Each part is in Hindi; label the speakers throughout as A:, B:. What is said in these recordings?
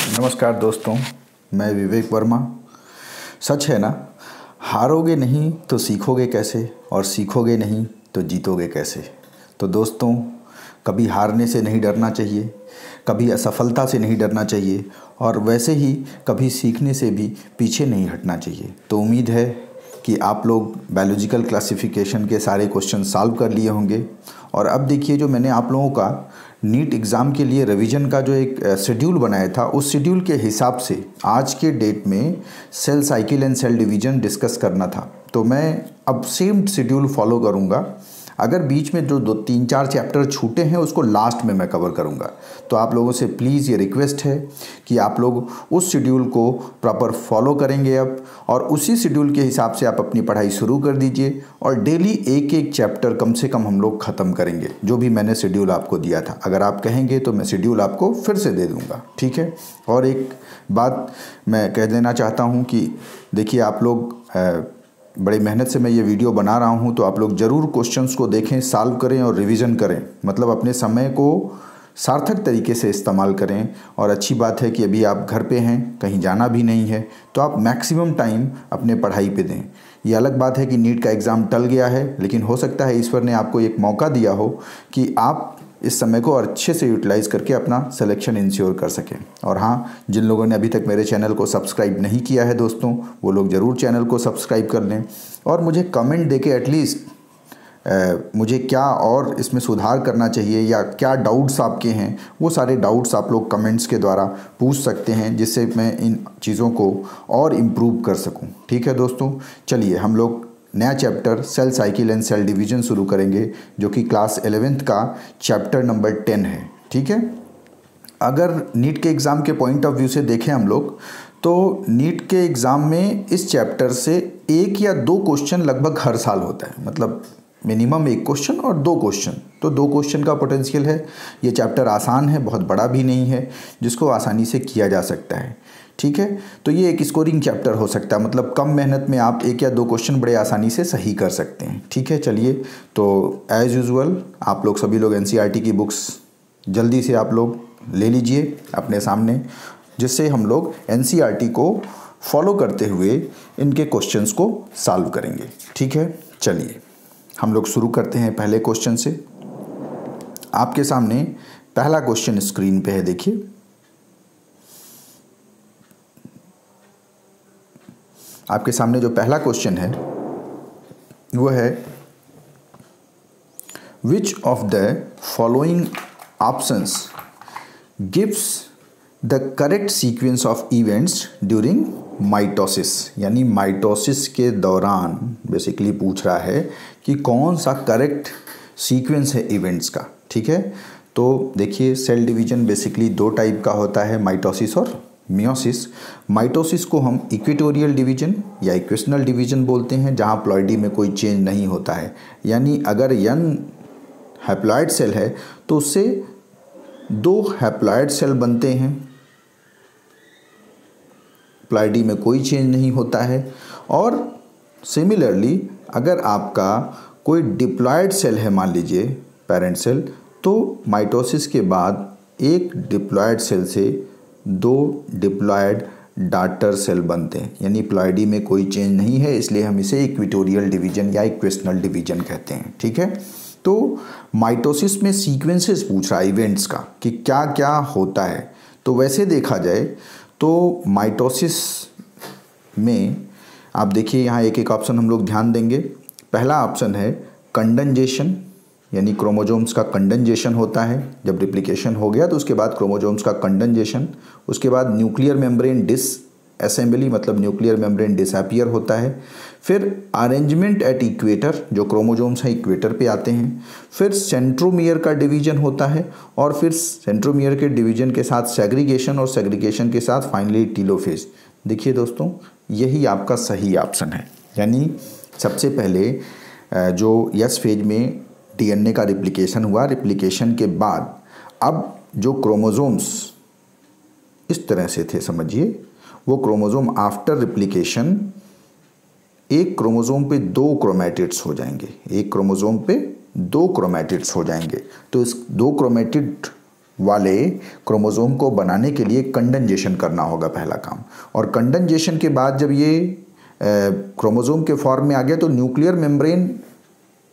A: नमस्कार दोस्तों, मैं विवेक वर्मा। सच है ना, हारोगे नहीं तो सीखोगे कैसे, और सीखोगे नहीं तो जीतोगे कैसे? तो दोस्तों, कभी हारने से नहीं डरना चाहिए, कभी असफलता से नहीं डरना चाहिए, और वैसे ही कभी सीखने से भी पीछे नहीं हटना चाहिए। तो उम्मीद है कि आप लोग बायोलॉजिकल क्लासिफिकेशन के सारे क्वेश्चन सॉल्व कर लिए होंगे। और अब देखिए जो मैंने आप लोगों का नीट एग्ज़ाम के लिए रिवीजन का जो एक शेड्यूल बनाया था, उस शेड्यूल के हिसाब से आज के डेट में cell cycle and cell division discuss करना था। तो मैं अब सेम शेड्यूल फॉलो करूँगा। अगर बीच में जो दो, तीन, चार चैप्टर छूटे हैं, उसको लास्ट में मैं कवर करूँगा। तो आप लोगों से प्लीज़ ये रिक्वेस्ट है कि आप लोग उस शेड्यूल को प्रॉपर फॉलो करेंगे अब, और उसी शेड्यूल के हिसाब से आप अपनी पढ़ाई शुरू कर दीजिए, और डेली एक एक चैप्टर कम से कम हम लोग ख़त्म करेंगे, जो भी मैंने शेड्यूल आपको दिया था। अगर आप कहेंगे तो मैं शेड्यूल आपको फिर से दे दूँगा, ठीक है? और एक बात मैं कह देना चाहता हूँ कि देखिए आप लोग बड़ी मेहनत से मैं ये वीडियो बना रहा हूँ तो आप लोग ज़रूर क्वेश्चंस को देखें सॉल्व करें और रिवीजन करें। मतलब अपने समय को सार्थक तरीके से इस्तेमाल करें। और अच्छी बात है कि अभी आप घर पे हैं, कहीं जाना भी नहीं है तो आप मैक्सिमम टाइम अपने पढ़ाई पे दें। ये अलग बात है कि नीट का एग्ज़ाम टल गया है, लेकिन हो सकता है ईश्वर ने आपको एक मौका दिया हो कि आप इस समय को अच्छे से यूटिलाइज़ करके अपना सिलेक्शन इंश्योर कर सकें। और हाँ जिन लोगों ने अभी तक मेरे चैनल को सब्सक्राइब नहीं किया है दोस्तों, वो लोग ज़रूर चैनल को सब्सक्राइब कर लें। और मुझे कमेंट दे के एटलीस्ट मुझे क्या और इसमें सुधार करना चाहिए या क्या डाउट्स आपके हैं, वो सारे डाउट्स आप लोग कमेंट्स के द्वारा पूछ सकते हैं, जिससे मैं इन चीज़ों को और इम्प्रूव कर सकूँ। ठीक है दोस्तों? चलिए, हम लोग नया chapter cell cycle and cell division शुरू करेंगे, जो कि क्लास एलेवेंथ का चैप्टर नंबर टेन है। ठीक है? अगर नीट के एग्ज़ाम के पॉइंट ऑफ़ व्यू से देखें हम लोग तो नीट के एग्ज़ाम में इस चैप्टर से एक या दो क्वेश्चन लगभग हर साल होता है। मतलब मिनिमम एक क्वेश्चन और दो क्वेश्चन। तो दो क्वेश्चन का पोटेंशियल है। ये चैप्टर आसान है, बहुत बड़ा भी नहीं है, जिसको आसानी से किया जा सकता है। ठीक है? तो ये एक स्कोरिंग चैप्टर हो सकता है। मतलब कम मेहनत में आप एक या दो क्वेश्चन बड़े आसानी से सही कर सकते हैं। ठीक है? चलिए। तो एज़ यूज़ुअल आप लोग सभी लोग एन e की बुक्स जल्दी से आप लोग ले लीजिए अपने सामने, जिससे हम लोग एन e को फॉलो करते हुए इनके क्वेश्चंस को सॉल्व करेंगे। ठीक है? चलिए। हम लोग शुरू करते हैं पहले क्वेश्चन से। आपके सामने पहला क्वेश्चन स्क्रीन पे है, देखिए। आपके सामने जो पहला क्वेश्चन है, वो है which of the following options gives the correct sequence of events during mitosis यानी माइटोसिस के दौरान बेसिकली पूछ रहा है कि कौन सा करेक्ट सीक्वेंस है इवेंट्स का, ठीक है? तो देखिए सेल डिवीज़न बेसिकली दो टाइप का होता है माइटोसिस और मियोसिस माइटोसिस को हम इक्वेटोरियल डिवीज़न या इक्वेशनल डिवीज़न बोलते हैं, जहाँ प्लॉइडी में कोई चेंज नहीं होता है। यानी अगर यंग हैप्लॉइड सेल है तो उससे दो हैप्लॉइड सेल बनते हैं। प्लाइडी में कोई चेंज नहीं होता है। और सिमिलरली अगर आपका कोई डिप्लॉयड सेल है, मान लीजिए पेरेंट सेल तो माइटोसिस के बाद एक डिप्लॉयड सेल से दो डिप्लॉयड डाटर सेल बनते हैं। यानी प्लॉयडी में कोई चेंज नहीं है, इसलिए हम इसे इक्विटोरियल डिवीज़न या इक्वेशनल डिवीज़न कहते हैं, ठीक है? तो माइटोसिस में सीक्वेंसेस पूछ रहा है इवेंट्स का, कि क्या क्या होता है। तो वैसे देखा जाए तो माइटोसिस में आप देखिए यहाँ एक एक ऑप्शन हम लोग ध्यान देंगे। पहला ऑप्शन है कंडेंजेशन यानी क्रोमोजोम्स का कंडेंजेशन होता है। जब रिप्लिकेशन हो गया तो उसके बाद क्रोमोजोम्स का कंडेंजेशन उसके बाद न्यूक्लियर मेम्ब्रेन डिस असेंबली मतलब न्यूक्लियर मेम्ब्रेन डिसअपियर होता है। फिर अरेंजमेंट एट इक्वेटर जो क्रोमोजोम्स हैं इक्वेटर पे आते हैं। फिर सेंट्रोमियर का डिवीज़न होता है और फिर सेंट्रोमियर के डिवीज़न के साथ सेग्रीगेशन और सेग्रीगेशन के साथ फाइनली टीलोफेज देखिए दोस्तों यही आपका सही ऑप्शन है। यानी सबसे पहले जो यस फ़ेज़ में डीएनए का रिप्लिकेशन हुआ रिप्लिकेशन के बाद, अब जो क्रोमोजोम्स इस तरह से थे, समझिए, वो क्रोमोजोम आफ्टर रिप्लिकेशन एक क्रोमोजोम पे दो क्रोमेटिड्स हो जाएँगे, एक क्रोमोजोम पे दो क्रोमेटिड्स हो जाएँगे। तो इस दो क्रोमेटिड वाले क्रोमोज़ोम को बनाने के लिए कंडेंजेशन करना होगा पहला काम। और कंडेंजेशन के बाद जब ये क्रोमोज़ोम के फॉर्म में आ गया तो न्यूक्लियर मेम्ब्रेन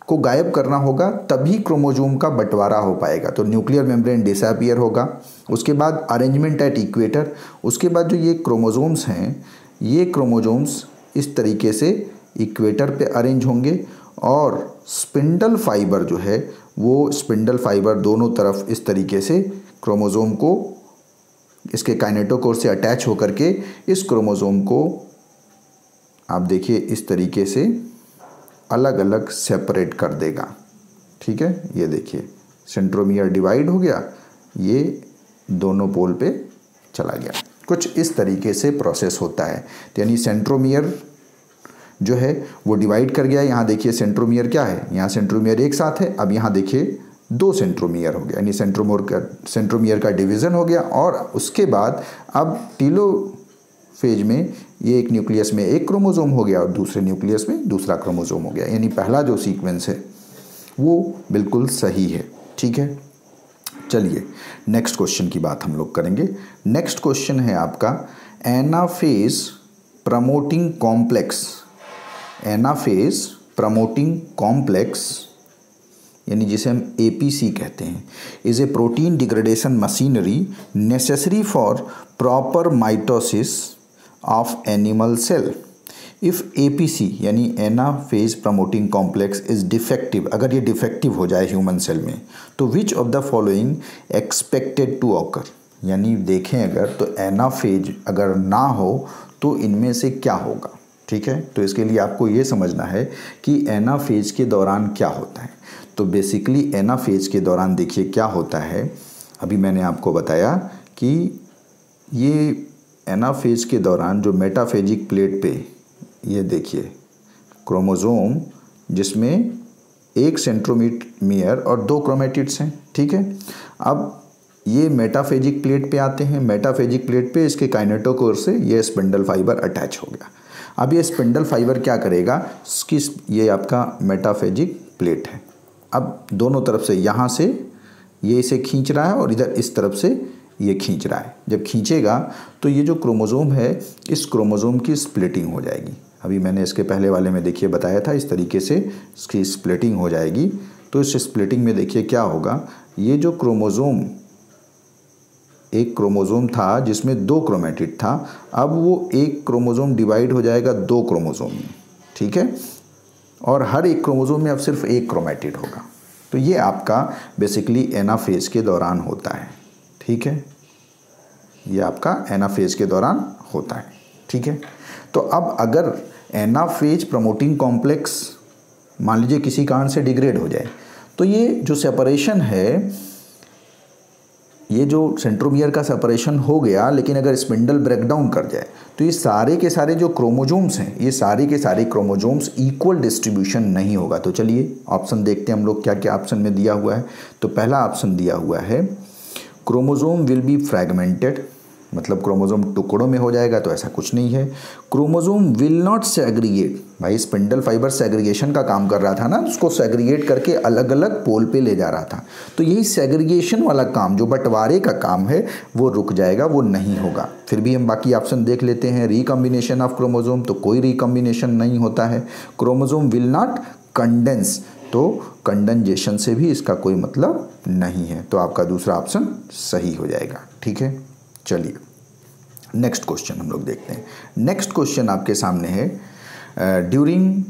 A: को गायब करना होगा, तभी क्रोमोजोम का बंटवारा हो पाएगा। तो न्यूक्लियर मेम्ब्रेन डिसअपियर होगा। उसके बाद अरेंजमेंट एट इक्वेटर उसके बाद जो ये क्रोमोजोम्स हैं, ये क्रोमोजोम्स इस तरीके से इक्वेटर पे अरेंज होंगे और स्पिंडल फाइबर जो है वो स्पिंडल फाइबर दोनों तरफ़ इस तरीके से क्रोमोज़ोम को, इसके काइनेटोकोर से अटैच होकर के इस क्रोमोज़ोम को आप देखिए इस तरीके से अलग अलग सेपरेट कर देगा। ठीक है? ये देखिए सेंट्रोमियर डिवाइड हो गया, ये दोनों पोल पे चला गया। कुछ इस तरीके से प्रोसेस होता है। यानी सेंट्रोमियर जो है, वो डिवाइड कर गया। यहाँ देखिए सेंट्रोमियर क्या है? यहाँ सेंट्रोमियर एक साथ है। अब यहाँ देखिए, दो सेंट्रोमियर हो गया। यानी सेंट्रोमोर का सेंट्रोमियर का डिवीज़न हो गया और उसके बाद अब टीलो फ़ेज़ में ये एक न्यूक्लियस में एक क्रोमोजोम हो गया और दूसरे न्यूक्लियस में दूसरा क्रोमोजोम हो गया। यानी पहला जो सीक्वेंस है, वो बिल्कुल सही है। ठीक है? चलिए नेक्स्ट क्वेश्चन की बात हम लोग करेंगे। नेक्स्ट क्वेश्चन है आपका anaphase promoting complex anaphase promoting complex यानी जिसे हम APC कहते हैं is a protein degradation machinery necessary for proper mitosis of animal cell if A P C यानी anaphase promoting complex is defective अगर ये डिफेक्टिव हो जाए ह्यूमन सेल में तो which of the following expected to occur यानी देखें अगर तो एना फ़ेज़ अगर ना हो तो इनमें से क्या होगा? ठीक है? तो इसके लिए आपको ये समझना है कि एना फ़ेज़ के दौरान क्या होता है। तो बेसिकली एना फ़ेज़ के दौरान देखिए क्या होता है। अभी मैंने आपको बताया कि ये एनाफेज के दौरान जो मेटाफेजिक प्लेट पे, ये देखिए क्रोमोज़ोम जिसमें एक सेंट्रोमीटर और दो क्रोमेटिड्स हैं, ठीक है? अब ये मेटाफेजिक प्लेट पे आते हैं। मेटाफेजिक प्लेट पे इसके काइनेटोकोर से ये स्पिंडल फाइबर अटैच हो गया। अब ये स्पिंडल फाइबर क्या करेगा? इसकी ये आपका मेटाफेजिक प्लेट है। अब दोनों तरफ़ से यहाँ से ये इसे खींच रहा है और इधर इस तरफ़ से ये खींच रहा है। जब खींचेगा तो ये जो क्रोमोज़ोम है, इस क्रोमोज़ोम की स्प्लिटिंग हो जाएगी। अभी मैंने इसके पहले वाले में देखिए बताया था, इस तरीके से इसकी स्प्लिटिंग हो जाएगी। तो इस स्प्लिटिंग में देखिए क्या होगा? ये जो क्रोमोज़ोम एक क्रोमोज़ोम था जिसमें दो क्रोमेटिड था। अब वो एक क्रोमोज़ोम डिवाइड हो जाएगा दो क्रोमोज़ोम में, ठीक है? और हर एक क्रोमोज़ोम में अब सिर्फ़ एक क्रोमेटिड होगा। तो ये आपका बेसिकली एनाफेज के दौरान होता है, ठीक है? ये आपका एनाफेज के दौरान होता है, ठीक है? तो अब अगर एनाफेज प्रमोटिंग कॉम्प्लेक्स मान लीजिए किसी कारण से डिग्रेड हो जाए तो ये जो सेपरेशन है ये जो सेंट्रोमियर का सेपरेशन हो गया, लेकिन अगर स्पिंडल ब्रेकडाउन कर जाए तो ये सारे के सारे जो क्रोमोजोम्स हैं, ये सारे के सारे क्रोमोजोम्स इक्वल डिस्ट्रीब्यूशन नहीं होगा। तो चलिए ऑप्शन देखते हैं हम लोग क्या क्या ऑप्शन में दिया हुआ है। तो पहला ऑप्शन दिया हुआ है क्रोमोज़ोम विल बी फ्रैगमेंटेड मतलब क्रोमोज़ोम टुकड़ों में हो जाएगा तो ऐसा कुछ नहीं है। क्रोमोज़ोम विल नॉट सेग्रीगेट भाई, स्पिंडल फाइबर सेग्रीगेशन का काम कर रहा था ना, उसको सेग्रीगेट करके अलग अलग पोल पे ले जा रहा था। तो यही सेग्रीगेशन वाला काम, जो बंटवारे का काम है, वो रुक जाएगा, वो नहीं होगा। फिर भी हम बाकी ऑप्शन देख लेते हैं रिकम्बिनेशन ऑफ़ क्रोमोज़ोम तो कोई रिकम्बिनेशन नहीं होता है। क्रोमोज़ोम विल नॉट कंडेंस तो कंडेंजेशन से भी इसका कोई मतलब नहीं है। तो आपका दूसरा ऑप्शन सही हो जाएगा, ठीक है? चलिए नेक्स्ट क्वेश्चन हम लोग देखते हैं। नेक्स्ट क्वेश्चन आपके सामने है during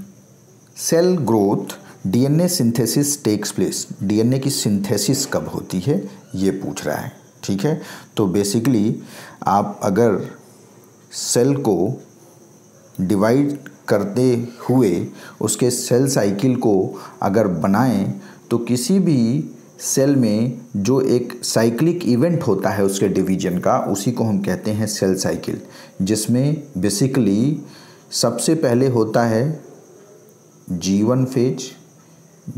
A: cell growth DNA synthesis takes place DNA की सिंथेसिस कब होती है, ये पूछ रहा है, ठीक है? तो बेसिकली आप अगर सेल को डिवाइड करते हुए उसके सेल साइकिल को अगर बनाएँ तो किसी भी सेल में जो एक साइक्लिक इवेंट होता है उसके डिवीज़न का, उसी को हम कहते हैं सेल साइकिल, जिसमें बेसिकली सबसे पहले होता है जीवन फ़ेज़।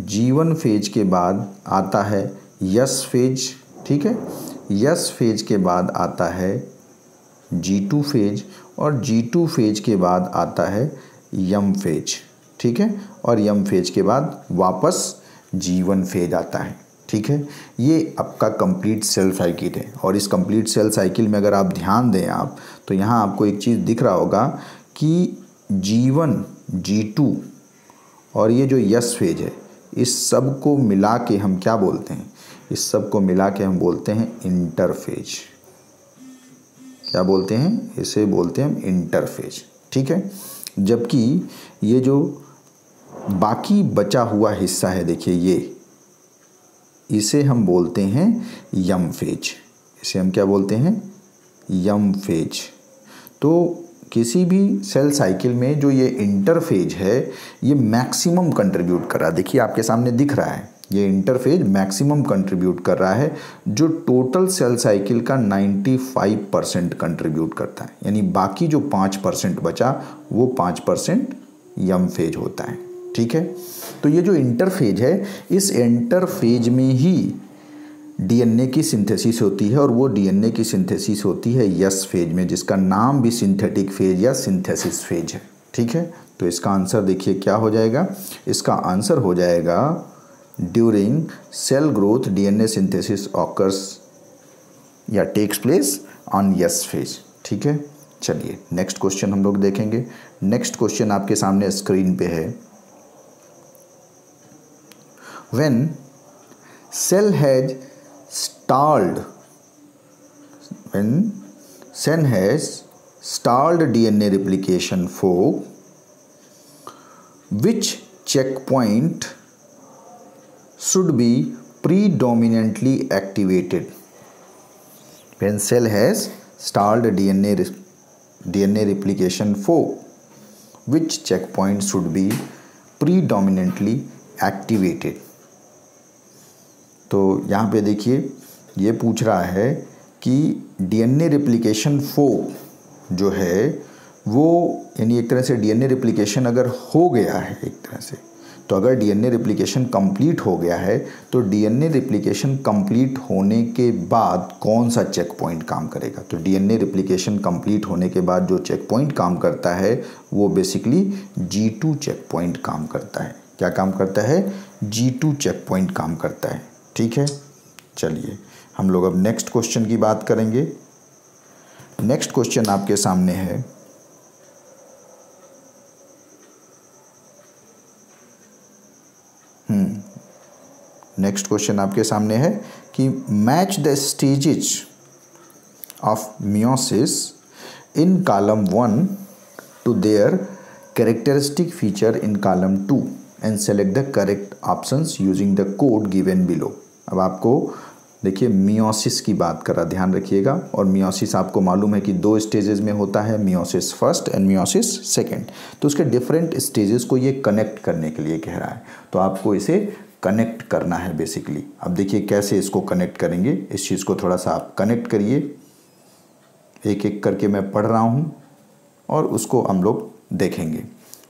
A: जीवन फ़ेज़ के बाद आता है यस फ़ेज़, ठीक है? यस फ़ेज़ के बाद आता है जी टू फ़ेज़ और जी टू फ़ेज़ के बाद आता है यम फ़ेज़, ठीक है? और यम फ़ेज़ के बाद वापस जीवन फ़ेज़ आता है। ठीक है? ये आपका कंप्लीट सेल साइकिल है। और इस कंप्लीट सेल साइकिल में अगर आप ध्यान दें आप तो यहाँ आपको एक चीज़ दिख रहा होगा कि जी वन जी टू और ये जो यस फ़ेज़ है, इस सबको मिला के हम क्या बोलते हैं? इस सबको मिला के हम बोलते हैं इंटरफेज क्या बोलते हैं? इसे बोलते हैं हम इंटरफेज ठीक है? जबकि ये जो बाकी बचा हुआ हिस्सा है, देखिए ये इसे हम बोलते हैं यम फ़ेज़। इसे हम क्या बोलते हैं? यम फ़ेज़। तो किसी भी सेल साइकिल में जो ये इंटरफेज है, ये मैक्सिमम कंट्रीब्यूट कर रहा है। देखिए, आपके सामने दिख रहा है, ये इंटरफेज मैक्सिमम कंट्रीब्यूट कर रहा है, जो टोटल सेल साइकिल का 95 परसेंट कंट्रीब्यूट करता है। यानी बाकी जो पाँच परसेंट बचा, वो पाँच परसेंट यम फ़ेज़ होता है। ठीक है? तो ये जो इंटरफेज है, इस इंटरफेज में ही डीएनए की सिंथेसिस होती है और वो डीएनए की सिंथेसिस होती है यस फ़ेज़ में, जिसका नाम भी सिंथेटिक फ़ेज़ या सिंथेसिस फ़ेज़ है। ठीक है? तो इसका आंसर देखिए क्या हो जाएगा? इसका आंसर हो जाएगा during cell growth DNA synthesis occurs या takes place on S phase ठीक है? चलिए नेक्स्ट क्वेश्चन हम लोग देखेंगे। नेक्स्ट क्वेश्चन आपके सामने स्क्रीन पे है। when cell has stalled when cell has stalled DNA replication for which checkpoint should be predominantly activated? When cell has stalled DNA, DNA replication for which checkpoint should be predominantly activated? तो यहाँ पे देखिए, ये पूछ रहा है कि डीएनए रिप्लिकेशन फो जो है, वो यानी एक तरह से डीएनए रिप्लिकेशन अगर हो गया है, एक तरह से तो अगर डीएनए रिप्लिकेशन कंप्लीट हो गया है तो डीएनए रिप्लिकेशन कंप्लीट होने के बाद कौन सा चेक पॉइंट काम करेगा? तो डीएनए रिप्लिकेशन कंप्लीट होने के बाद जो चेक पॉइंट काम करता है, वो basically G two checkpoint काम करता है। क्या काम करता है? जी टू चेक पॉइंट काम करता है। ठीक है? चलिए हम लोग अब नेक्स्ट क्वेश्चन की बात करेंगे। नेक्स्ट क्वेश्चन आपके सामने है। नेक्स्ट हम्म, क्वेश्चन आपके सामने है कि match the stages of meiosis in column one to their characteristic feature in column two and select the correct options using the code given below अब आपको, देखिए मियोसिस की बात कर, ध्यान रखिएगा। और मियोसिस आपको मालूम है कि दो स्टेजेस में होता है meiosis first and meiosis second तो उसके डिफरेंट स्टेजेस को ये कनेक्ट करने के लिए कह रहा है। तो आपको इसे कनेक्ट करना है बेसिकली अब देखिए, कैसे इसको कनेक्ट करेंगे? इस चीज़ को थोड़ा सा आप कनेक्ट करिए। एक एक करके मैं पढ़ रहा हूँ और उसको हम लोग देखेंगे।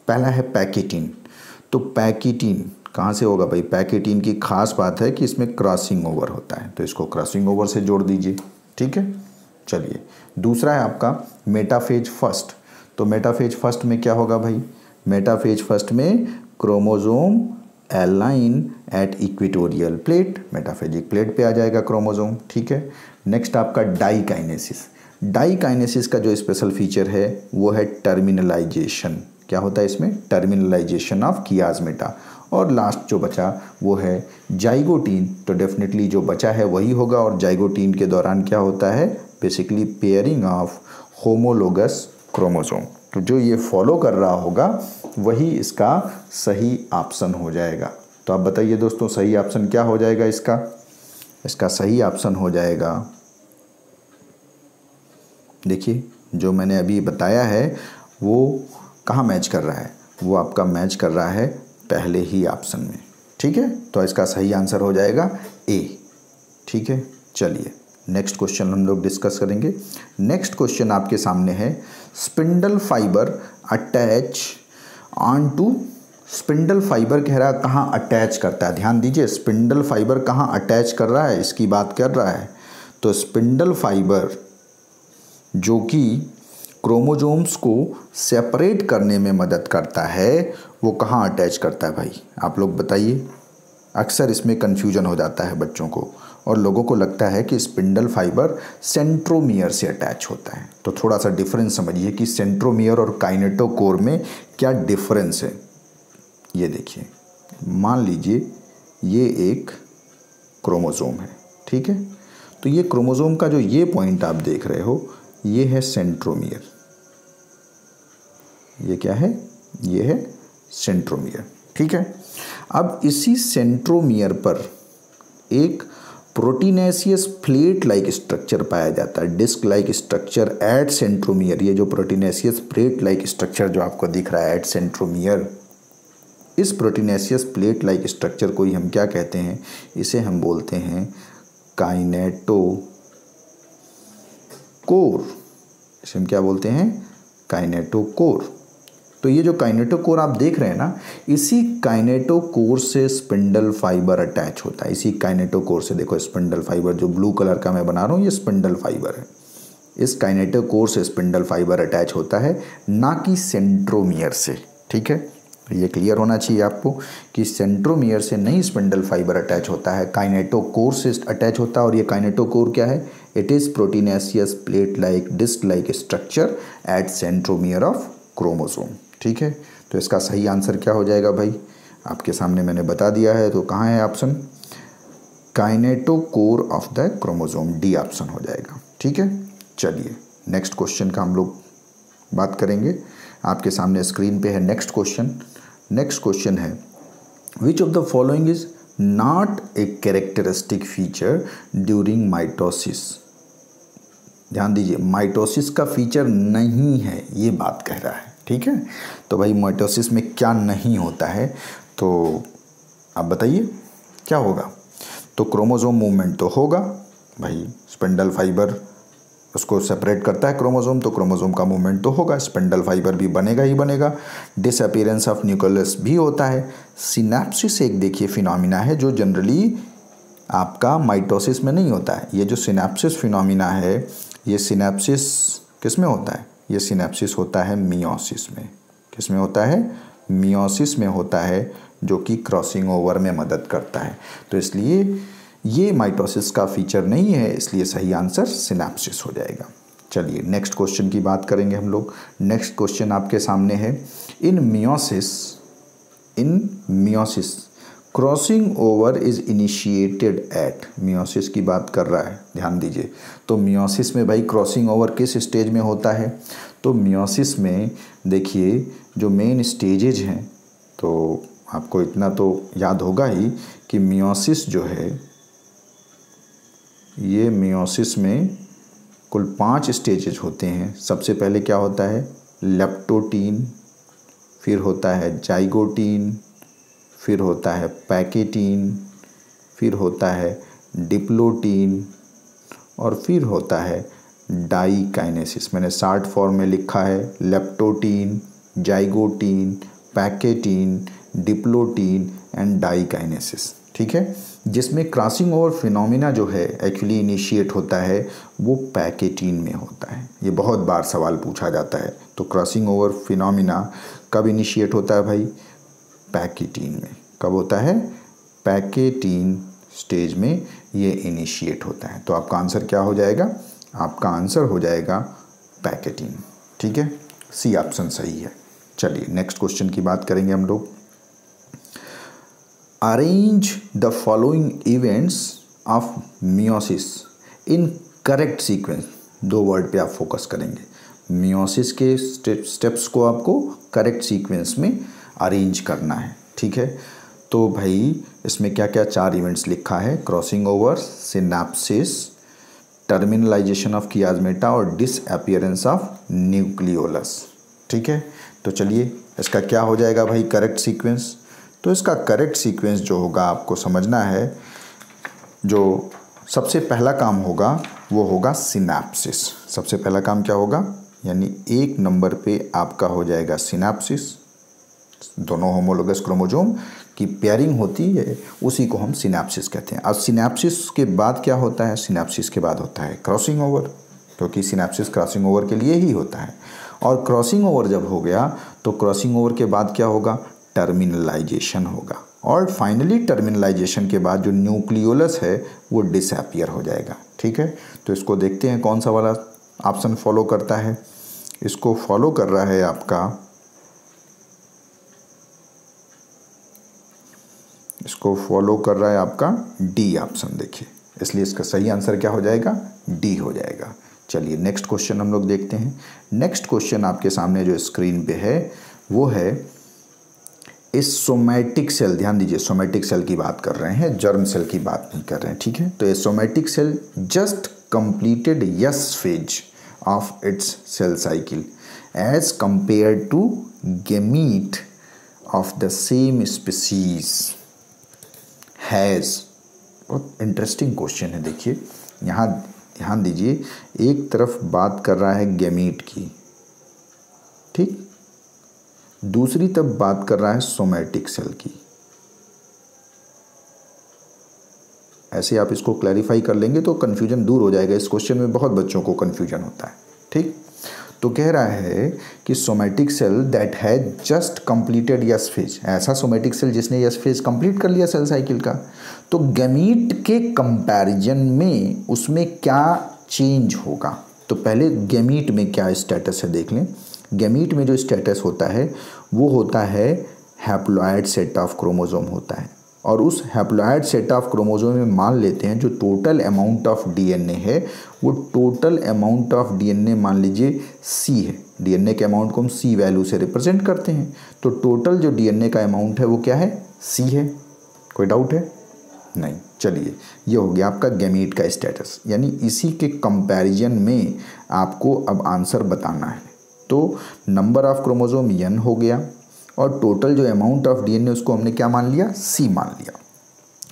A: पहला है पैकेटिन। तो पैकेटिन कहाँ से होगा भाई? पैकेटीन की खास बात है कि इसमें क्रॉसिंग ओवर होता है। तो इसको क्रॉसिंग ओवर से जोड़ दीजिए, ठीक है? चलिए, दूसरा है आपका मेटाफेज फ़र्स्ट तो मेटाफेज फ़र्स्ट में क्या होगा भाई? मेटाफेज फ़र्स्ट में chromosome align at equatorial plate metaphasic plate पे आ जाएगा क्रोमोजोम ठीक है? नेक्स्ट आपका डाई काइनेसिस डाई काइनेसिस का जो स्पेशल फीचर है, वो है टर्मिनलाइजेशन क्या होता है इसमें? टर्मिनलाइजेशन ऑफ़ कियाजमेटा और लास्ट जो बचा, वो है जाइगोटीन। तो डेफिनेटली जो बचा है, वही होगा। और जाइगोटीन के दौरान क्या होता है? Basically pairing of homologous chromosome तो जो ये फॉलो कर रहा होगा, वही इसका सही ऑप्शन हो जाएगा। तो आप बताइए दोस्तों, सही ऑप्शन क्या हो जाएगा इसका? इसका सही ऑप्शन हो जाएगा। देखिए, जो मैंने अभी बताया है, वो कहाँ मैच कर रहा है? वो आपका मैच कर रहा है पहले ही ऑप्शन में। ठीक है? तो इसका सही आंसर हो जाएगा ए ठीक है? चलिए नेक्स्ट क्वेश्चन हम लोग डिस्कस करेंगे। नेक्स्ट क्वेश्चन आपके सामने है। Spindle fibre attach on to spindle fibre कह रहा है, कहाँ अटैच करता है? ध्यान दीजिए स्पिंडल फाइबर कहाँ अटैच कर रहा है? इसकी बात कर रहा है। तो स्पिंडल फाइबर जो कि क्रोमोजोम्स को सेपरेट करने में मदद करता है, वो कहाँ अटैच करता है भाई? आप लोग बताइए। अक्सर इसमें कन्फ्यूज़न हो जाता है बच्चों को और लोगों को लगता है कि स्पिंडल फाइबर सेंट्रोमियर से अटैच होता है। तो थोड़ा सा डिफरेंस समझिए कि सेंट्रोमियर और काइनेटोकोर में क्या डिफरेंस है। ये देखिए, मान लीजिए ये एक क्रोमोसोम है, ठीक है? तो ये क्रोमोसोम का जो ये पॉइंट आप देख रहे हो ये है सेंट्रोमियर ये क्या है? ये है सेंट्रोमियर ठीक है? अब इसी सेंट्रोमियर पर एक प्रोटीनेसियस प्लेट लाइक स्ट्रक्चर पाया जाता है। Disc like structure at centromere ये जो प्रोटीनेसियस प्लेट लाइक स्ट्रक्चर जो आपको दिख रहा है एट सेंट्रोमियर इस प्रोटीनेसियस प्लेट लाइक स्ट्रक्चर को ही हम क्या कहते हैं? इसे हम बोलते हैं काइनेटो कोर, इसे हम क्या बोलते हैं? काइनेटो कोर तो ये जो काइनेटोकोर आप देख रहे हैं ना, इसी काइनेटोकोर से स्पिंडल फाइबर अटैच होता है। इसी काइनेटोकोर से देखो, स्पिंडल फाइबर, जो ब्लू कलर का मैं बना रहा हूँ, ये स्पिंडल फाइबर है। इस काइनेटोकोर से स्पिंडल फाइबर अटैच होता है, ना कि सेंट्रोमियर से, ठीक है? तो ये क्लियर होना चाहिए आपको कि सेंट्रोमियर से नहीं स्पिंडल फाइबर अटैच होता है, काइनेटोकोर से अटैच होता है, और ये काइनेटोकोर क्या है? It is proteinaceous plate like disc like structure at centromere of chromosome ठीक है? तो इसका सही आंसर क्या हो जाएगा भाई? आपके सामने मैंने बता दिया है तो कहाँ है option kinetochore of the chromosome D option हो जाएगा। ठीक है? चलिए नेक्स्ट क्वेश्चन का हम लोग बात करेंगे। आपके सामने स्क्रीन पे है नेक्स्ट क्वेश्चन नेक्स्ट क्वेश्चन है which of the following is not a characteristic feature during mitosis. ध्यान दीजिए माइटोसिस का फीचर नहीं है, ये बात कह रहा है, ठीक है? तो भाई माइटोसिस में क्या नहीं होता है? तो आप बताइए, क्या होगा? तो क्रोमोजोम मूवमेंट तो होगा, भाई स्पेंडल फाइबर उसको सेपरेट करता है क्रोमोजोम तो क्रोमोजोम का मूवमेंट तो होगा स्पेंडल फाइबर भी बनेगा ही बनेगा। डिसअपियरेंस ऑफ़ न्यूक्लियस भी होता है। सिनेप्सिस एक देखिए फिनोमिना है जो जनरली आपका माइटोसिस में नहीं होता है। ये जो सिनेप्सिस फिनोमिना है, ये सिनेप्सिस किसमें होता है? ये सिनेप्सिस होता है मियोसिस में। किसमें होता है? मियोसिस में होता है, जो कि क्रॉसिंग ओवर में मदद करता है। तो इसलिए ये माइटोसिस का फीचर नहीं है, इसलिए सही आंसर सिनेप्सिस हो जाएगा। चलिए नेक्स्ट क्वेश्चन की बात करेंगे हम लोग। नेक्स्ट क्वेश्चन आपके सामने है। In meiosis in meiosis crossing over is initiated at meiosis की बात कर रहा है, ध्यान दीजिए। तो मियोसिस में भाई क्रॉसिंग ओवर किस स्टेज में होता है? तो मियोसिस में देखिए, जो मेन स्टेजेज हैं तो आपको इतना तो याद होगा ही कि मियोसिस जो है ये मियोसिस में कुल पाँच स्टेजेज होते हैं। सबसे पहले क्या होता है? लेप्टोटीन फिर होता है जाइगोटीन फिर होता है पैकेटीन फिर होता है डिप्लोटीन और फिर होता है डाइकाइनेसिस मैंने शार्ट फॉर्म में लिखा है। Leptotene zygotene pachytene diplotene and diakinesis ठीक है? जिसमें क्रॉसिंग ओवर फिनोमिना जो है एक्चुअली इनिशिएट होता है, वो पैकेटीन में होता है। ये बहुत बार सवाल पूछा जाता है। तो क्रॉसिंग ओवर फिनोमिना कब इनिशिएट होता है भाई? पैकेटीन में। कब होता है? पैकेटीन स्टेज में ये इनिशिएट होता है। तो आपका आंसर क्या हो जाएगा? आपका आंसर हो जाएगा पैकेटीन। ठीक है? सी ऑप्शन सही है। चलिए नेक्स्ट क्वेश्चन की बात करेंगे हम लोग। Arrange the following events of meiosis in correct sequence दो वर्ड पे आप फोकस करेंगे। मियोसिस के स्टेप्स को आपको करेक्ट सीक्वेंस में अरेंज करना है, ठीक है? तो भाई, इसमें क्या क्या चार इवेंट्स लिखा है? Crossing over synapsis terminalisation of chiasmata और डिसअपियरेंस ऑफ़ न्यूक्लियोलस ठीक है? तो चलिए, इसका क्या हो जाएगा भाई? करेक्ट सीक्वेंस तो इसका करेक्ट सीक्वेंस जो होगा आपको समझना है, जो सबसे पहला काम होगा, वो होगा सिनेप्सिस सबसे पहला काम क्या होगा? यानी एक नंबर पे आपका हो जाएगा सिनेप्सिस दोनों होमोलोगस क्रोमोजोम की पेयरिंग होती है, उसी को हम सिनेप्सिस कहते हैं. अब सिनेप्सिस के बाद क्या होता है? सिनेप्सिस के बाद होता है क्रॉसिंग ओवर क्योंकि सिनेप्सिस क्रॉसिंग ओवर के लिए ही होता है. और क्रॉसिंग ओवर जब हो गया तो क्रॉसिंग ओवर के बाद क्या होगा? टर्मिनलाइजेशन होगा। और फाइनली टर्मिनलाइजेशन के बाद जो न्यूक्लियोलस है, वो डिसअपियर हो जाएगा। ठीक है? तो इसको देखते हैं कौन सा वाला ऑप्शन फॉलो करता है। इसको फॉलो कर रहा है आपका। इसको फॉलो कर रहा है आपका डी ऑप्शन देखिए। इसलिए इसका सही आंसर क्या हो जाएगा? डी हो जाएगा। चलिए नेक्स्ट क्वेश्चन हम लोग देखते हैं। नेक्स्ट क्वेश्चन आपके सामने जो स्क्रीन पे है, वो है इस सोमैटिक सेल ध्यान दीजिए सोमैटिक सेल की बात कर रहे हैं जर्म सेल की बात नहीं कर रहे हैं, ठीक है? तो ये somatic cell just completed S phase of its cell cycle as compare to gamete of the same species has बहुत इंटरेस्टिंग क्वेश्चन है, देखिए। यहाँ, ध्यान दीजिए, एक तरफ़ बात कर रहा है गेमीट की, ठीक? दूसरी तब बात कर रहा है सोमैटिक सेल की। ऐसे आप इसको क्लैरिफाई कर लेंगे तो कन्फ्यूज़न दूर हो जाएगा। इस क्वेश्चन में बहुत बच्चों को कन्फ्यूज़न होता है, ठीक? तो कह रहा है कि somatic cell that has just completed S phase ऐसा सोमैटिक सेल जिसने यस फ़ेज़ कंप्लीट कर लिया सेल साइकिल का तो गमीट के कंपैरिजन में उसमें क्या चेंज होगा? तो पहले गमीट में क्या स्टेटस है देख लें। गमीट में जो स्टेटस होता है, वो होता है हैप्लॉयड सेट ऑफ़ क्रोमोजोम होता है। और उस हैप्लॉयड सेट ऑफ़ क्रोमोजोम में मान लेते हैं, जो टोटल अमाउंट ऑफ़ डीएनए है, वो टोटल अमाउंट ऑफ़ डीएनए मान लीजिए सी है। डीएनए के अमाउंट को हम सी वैल्यू से रिप्रेजेंट करते हैं। तो टोटल जो डीएनए का अमाउंट है, वो क्या है? सी है। कोई डाउट है? नहीं। चलिए, ये हो गया आपका गैमीट का स्टेटस यानी इसी के कंपैरिजन में आपको अब आंसर बताना है। तो नंबर ऑफ़ क्रोमोजोम यन हो गया और टोटल जो अमाउंट ऑफ़ डीएनए उसको हमने क्या मान लिया? सी मान लिया।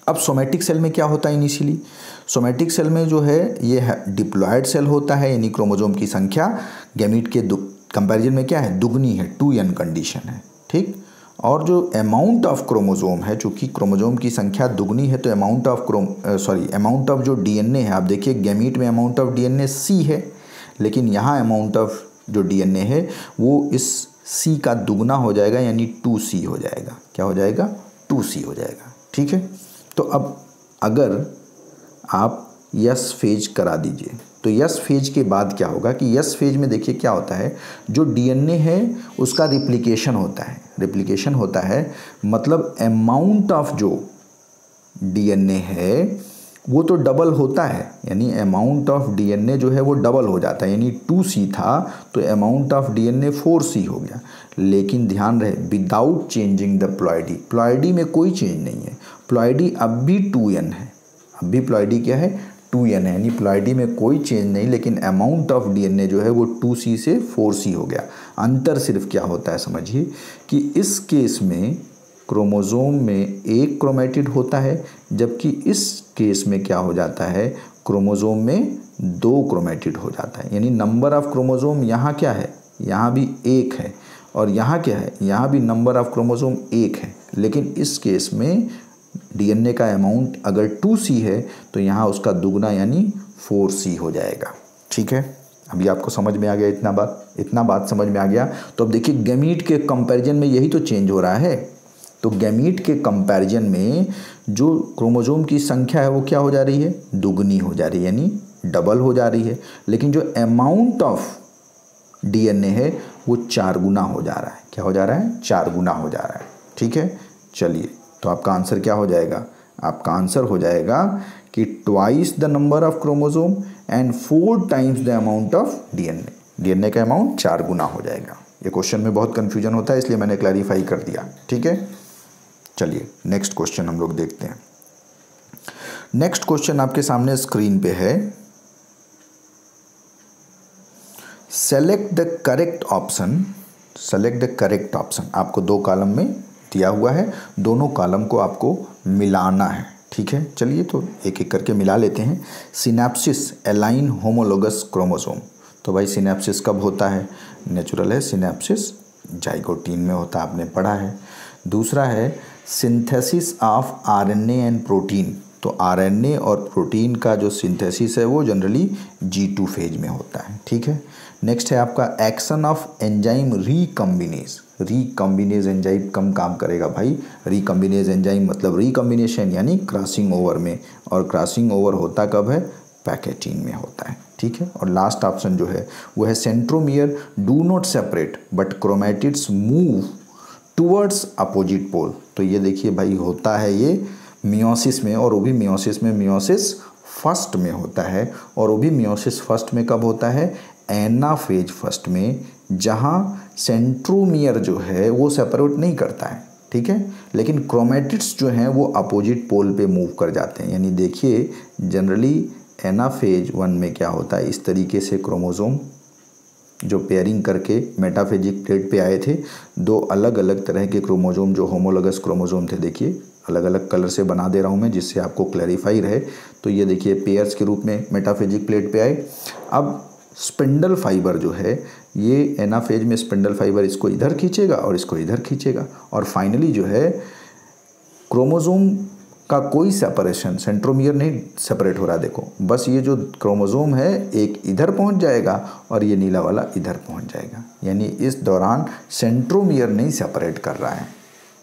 A: अब सोमेटिक सेल में क्या होता है इनिशियली सोमेटिक सेल में जो है, ये डिप्लॉयड सेल होता है यानी क्रोमोजोम की संख्या। गैमीट के कंपैरिजन में क्या है? दुगनी है टू एन कंडीशन है, ठीक? और जो अमाउंट ऑफ़ क्रोमोजोम है, चूँकि क्रोमोजोम की संख्या दुगनी है तो amount of chrome sorry amount of जो डीएनए है, आप देखिए गैमीट में अमाउंट ऑफ़ डीएनए सी है, लेकिन यहाँ अमाउंट ऑफ़ जो डीएनए है, वो इस सी का दुगना हो जाएगा, यानी टू सी हो जाएगा। क्या हो जाएगा? टू सी हो जाएगा। ठीक है? तो अब अगर आप यस फ़ेज़ करा दीजिए तो यस फ़ेज़ के बाद क्या होगा कि यस फ़ेज़ में देखिए क्या होता है? जो डीएनए है, उसका रिप्लिकेशन होता है। रिप्लिकेशन होता है मतलब अमाउंट ऑफ़ जो डीएनए है वो तो डबल होता है, यानी अमाउंट ऑफ़ डीएनए जो है वो डबल हो जाता है, यानी टू सी था तो amount of DNA four C हो गया। लेकिन ध्यान रहे without changing the ploidy ploidy में कोई चेंज नहीं है। प्लॉयडी अब भी टू एन है। अब भी प्लॉयडी क्या है? टू एन है, यानी प्लॉयडी में कोई चेंज नहीं, लेकिन अमाउंट ऑफ़ डीएनए जो है वो टू सी से फोर सी हो गया। अंतर सिर्फ़ क्या होता है, समझिए, कि इस केस में क्रोमोज़ोम में एक क्रोमेटिड होता है, जबकि इस केस में क्या हो जाता है? क्रोमोज़ोम में दो क्रोमेटिड हो जाता है। यानी नंबर ऑफ़ क्रोमोज़ोम यहाँ क्या है? यहाँ भी एक है। और यहाँ क्या है? यहाँ भी नंबर ऑफ़ क्रोमोज़ोम एक है। लेकिन इस केस में डीएनए का अमाउंट अगर टू सी है तो यहाँ उसका दुगना यानी फोर सी हो जाएगा। ठीक है? अभी आपको समझ में आ गया इतना बात? इतना बात समझ में आ गया? तो अब देखिए गमीट के कंपैरिजन में यही तो चेंज हो रहा है। तो गैमीट के कंपैरिजन में जो क्रोमोजोम की संख्या है वो क्या हो जा रही है? दुगनी हो जा रही है, यानी डबल हो जा रही है। लेकिन जो अमाउंट ऑफ़ डीएनए है, वो चार गुना हो जा रहा है। क्या हो जा रहा है? चार गुना हो जा रहा है। ठीक है? चलिए तो आपका आंसर क्या हो जाएगा? आपका आंसर हो जाएगा कि twice the number of chromosome and four times the amount of DNA DNA का अमाउंट चार गुना हो जाएगा। ये क्वेश्चन में बहुत कन्फ्यूज़न होता है, इसलिए मैंने क्लैरिफाई कर दिया। ठीक है? चलिए नेक्स्ट क्वेश्चन हम लोग देखते हैं। नेक्स्ट क्वेश्चन आपके सामने स्क्रीन पे है। Select the correct option select the correct option आपको दो कॉलम में दिया हुआ है, दोनों कॉलम को आपको मिलाना है। ठीक है? चलिए तो एक एक करके मिला लेते हैं। सिनेप्सिस एलाइन होमोलोगस क्रोमोसोम तो भाई सिनेप्सिस कब होता है? नेचुरल है सिनेप्सिस जाइगोटीन में होता आपने पढ़ा है। दूसरा है synthesis of RNA and protein तो आरएनए और प्रोटीन का जो सिंथेसिस है, वो जनरली जी टू फ़ेज़ में होता है, ठीक है? नेक्स्ट है आपका action of enzyme recombinase recombinase enzyme कम काम करेगा भाई। रिकम्बिनेज एंजाइम मतलब रिकम्बिनेशन यानी क्रॉसिंग ओवर में। और क्रॉसिंग ओवर होता कब है? पैकेटिंग में होता है, ठीक है? और लास्ट ऑप्शन जो है, वो है centromere do not separate but chromatids move towards opposite pole तो ये देखिए भाई, होता है ये मियोसिस में, और वो भी मियोसिस में मियोसिस फ़र्स्ट में होता है। और वो भी मियोसिस फ़र्स्ट में कब होता है? एनाफेज फ़र्स्ट में, जहाँ सेंट्रोमियर जो है, वो सेपरेट नहीं करता है, ठीक है? लेकिन क्रोमेटिड्स जो हैं, वो अपोजिट पोल पे मूव कर जाते हैं। यानी देखिए जनरली एनाफेज वन में क्या होता है? इस तरीके से क्रोमोज़ोम जो पेयरिंग करके मेटाफेजिक प्लेट पे आए थे, दो अलग अलग तरह के क्रोमोजोम जो होमोलगस क्रोमोजोम थे, देखिए अलग अलग कलर से बना दे रहा हूँ मैं, जिससे आपको क्लैरिफाई रहे। तो ये देखिए पेयर्स के रूप में मेटाफेजिक प्लेट पे आए। अब स्पिंडल फाइबर जो है, ये एनाफेज में स्पिंडल फाइबर इसको इधर खींचेगा और इसको इधर खींचेगा। और फाइनली जो है क्रोमोजोम का कोई सेपरेशन सेंट्रोमियर नहीं सेपरेट हो रहा, देखो। बस ये जो क्रोमोजोम है, एक इधर पहुँच जाएगा और ये नीला वाला इधर पहुँच जाएगा। यानी इस दौरान सेंट्रोमियर नहीं सेपरेट कर रहा है।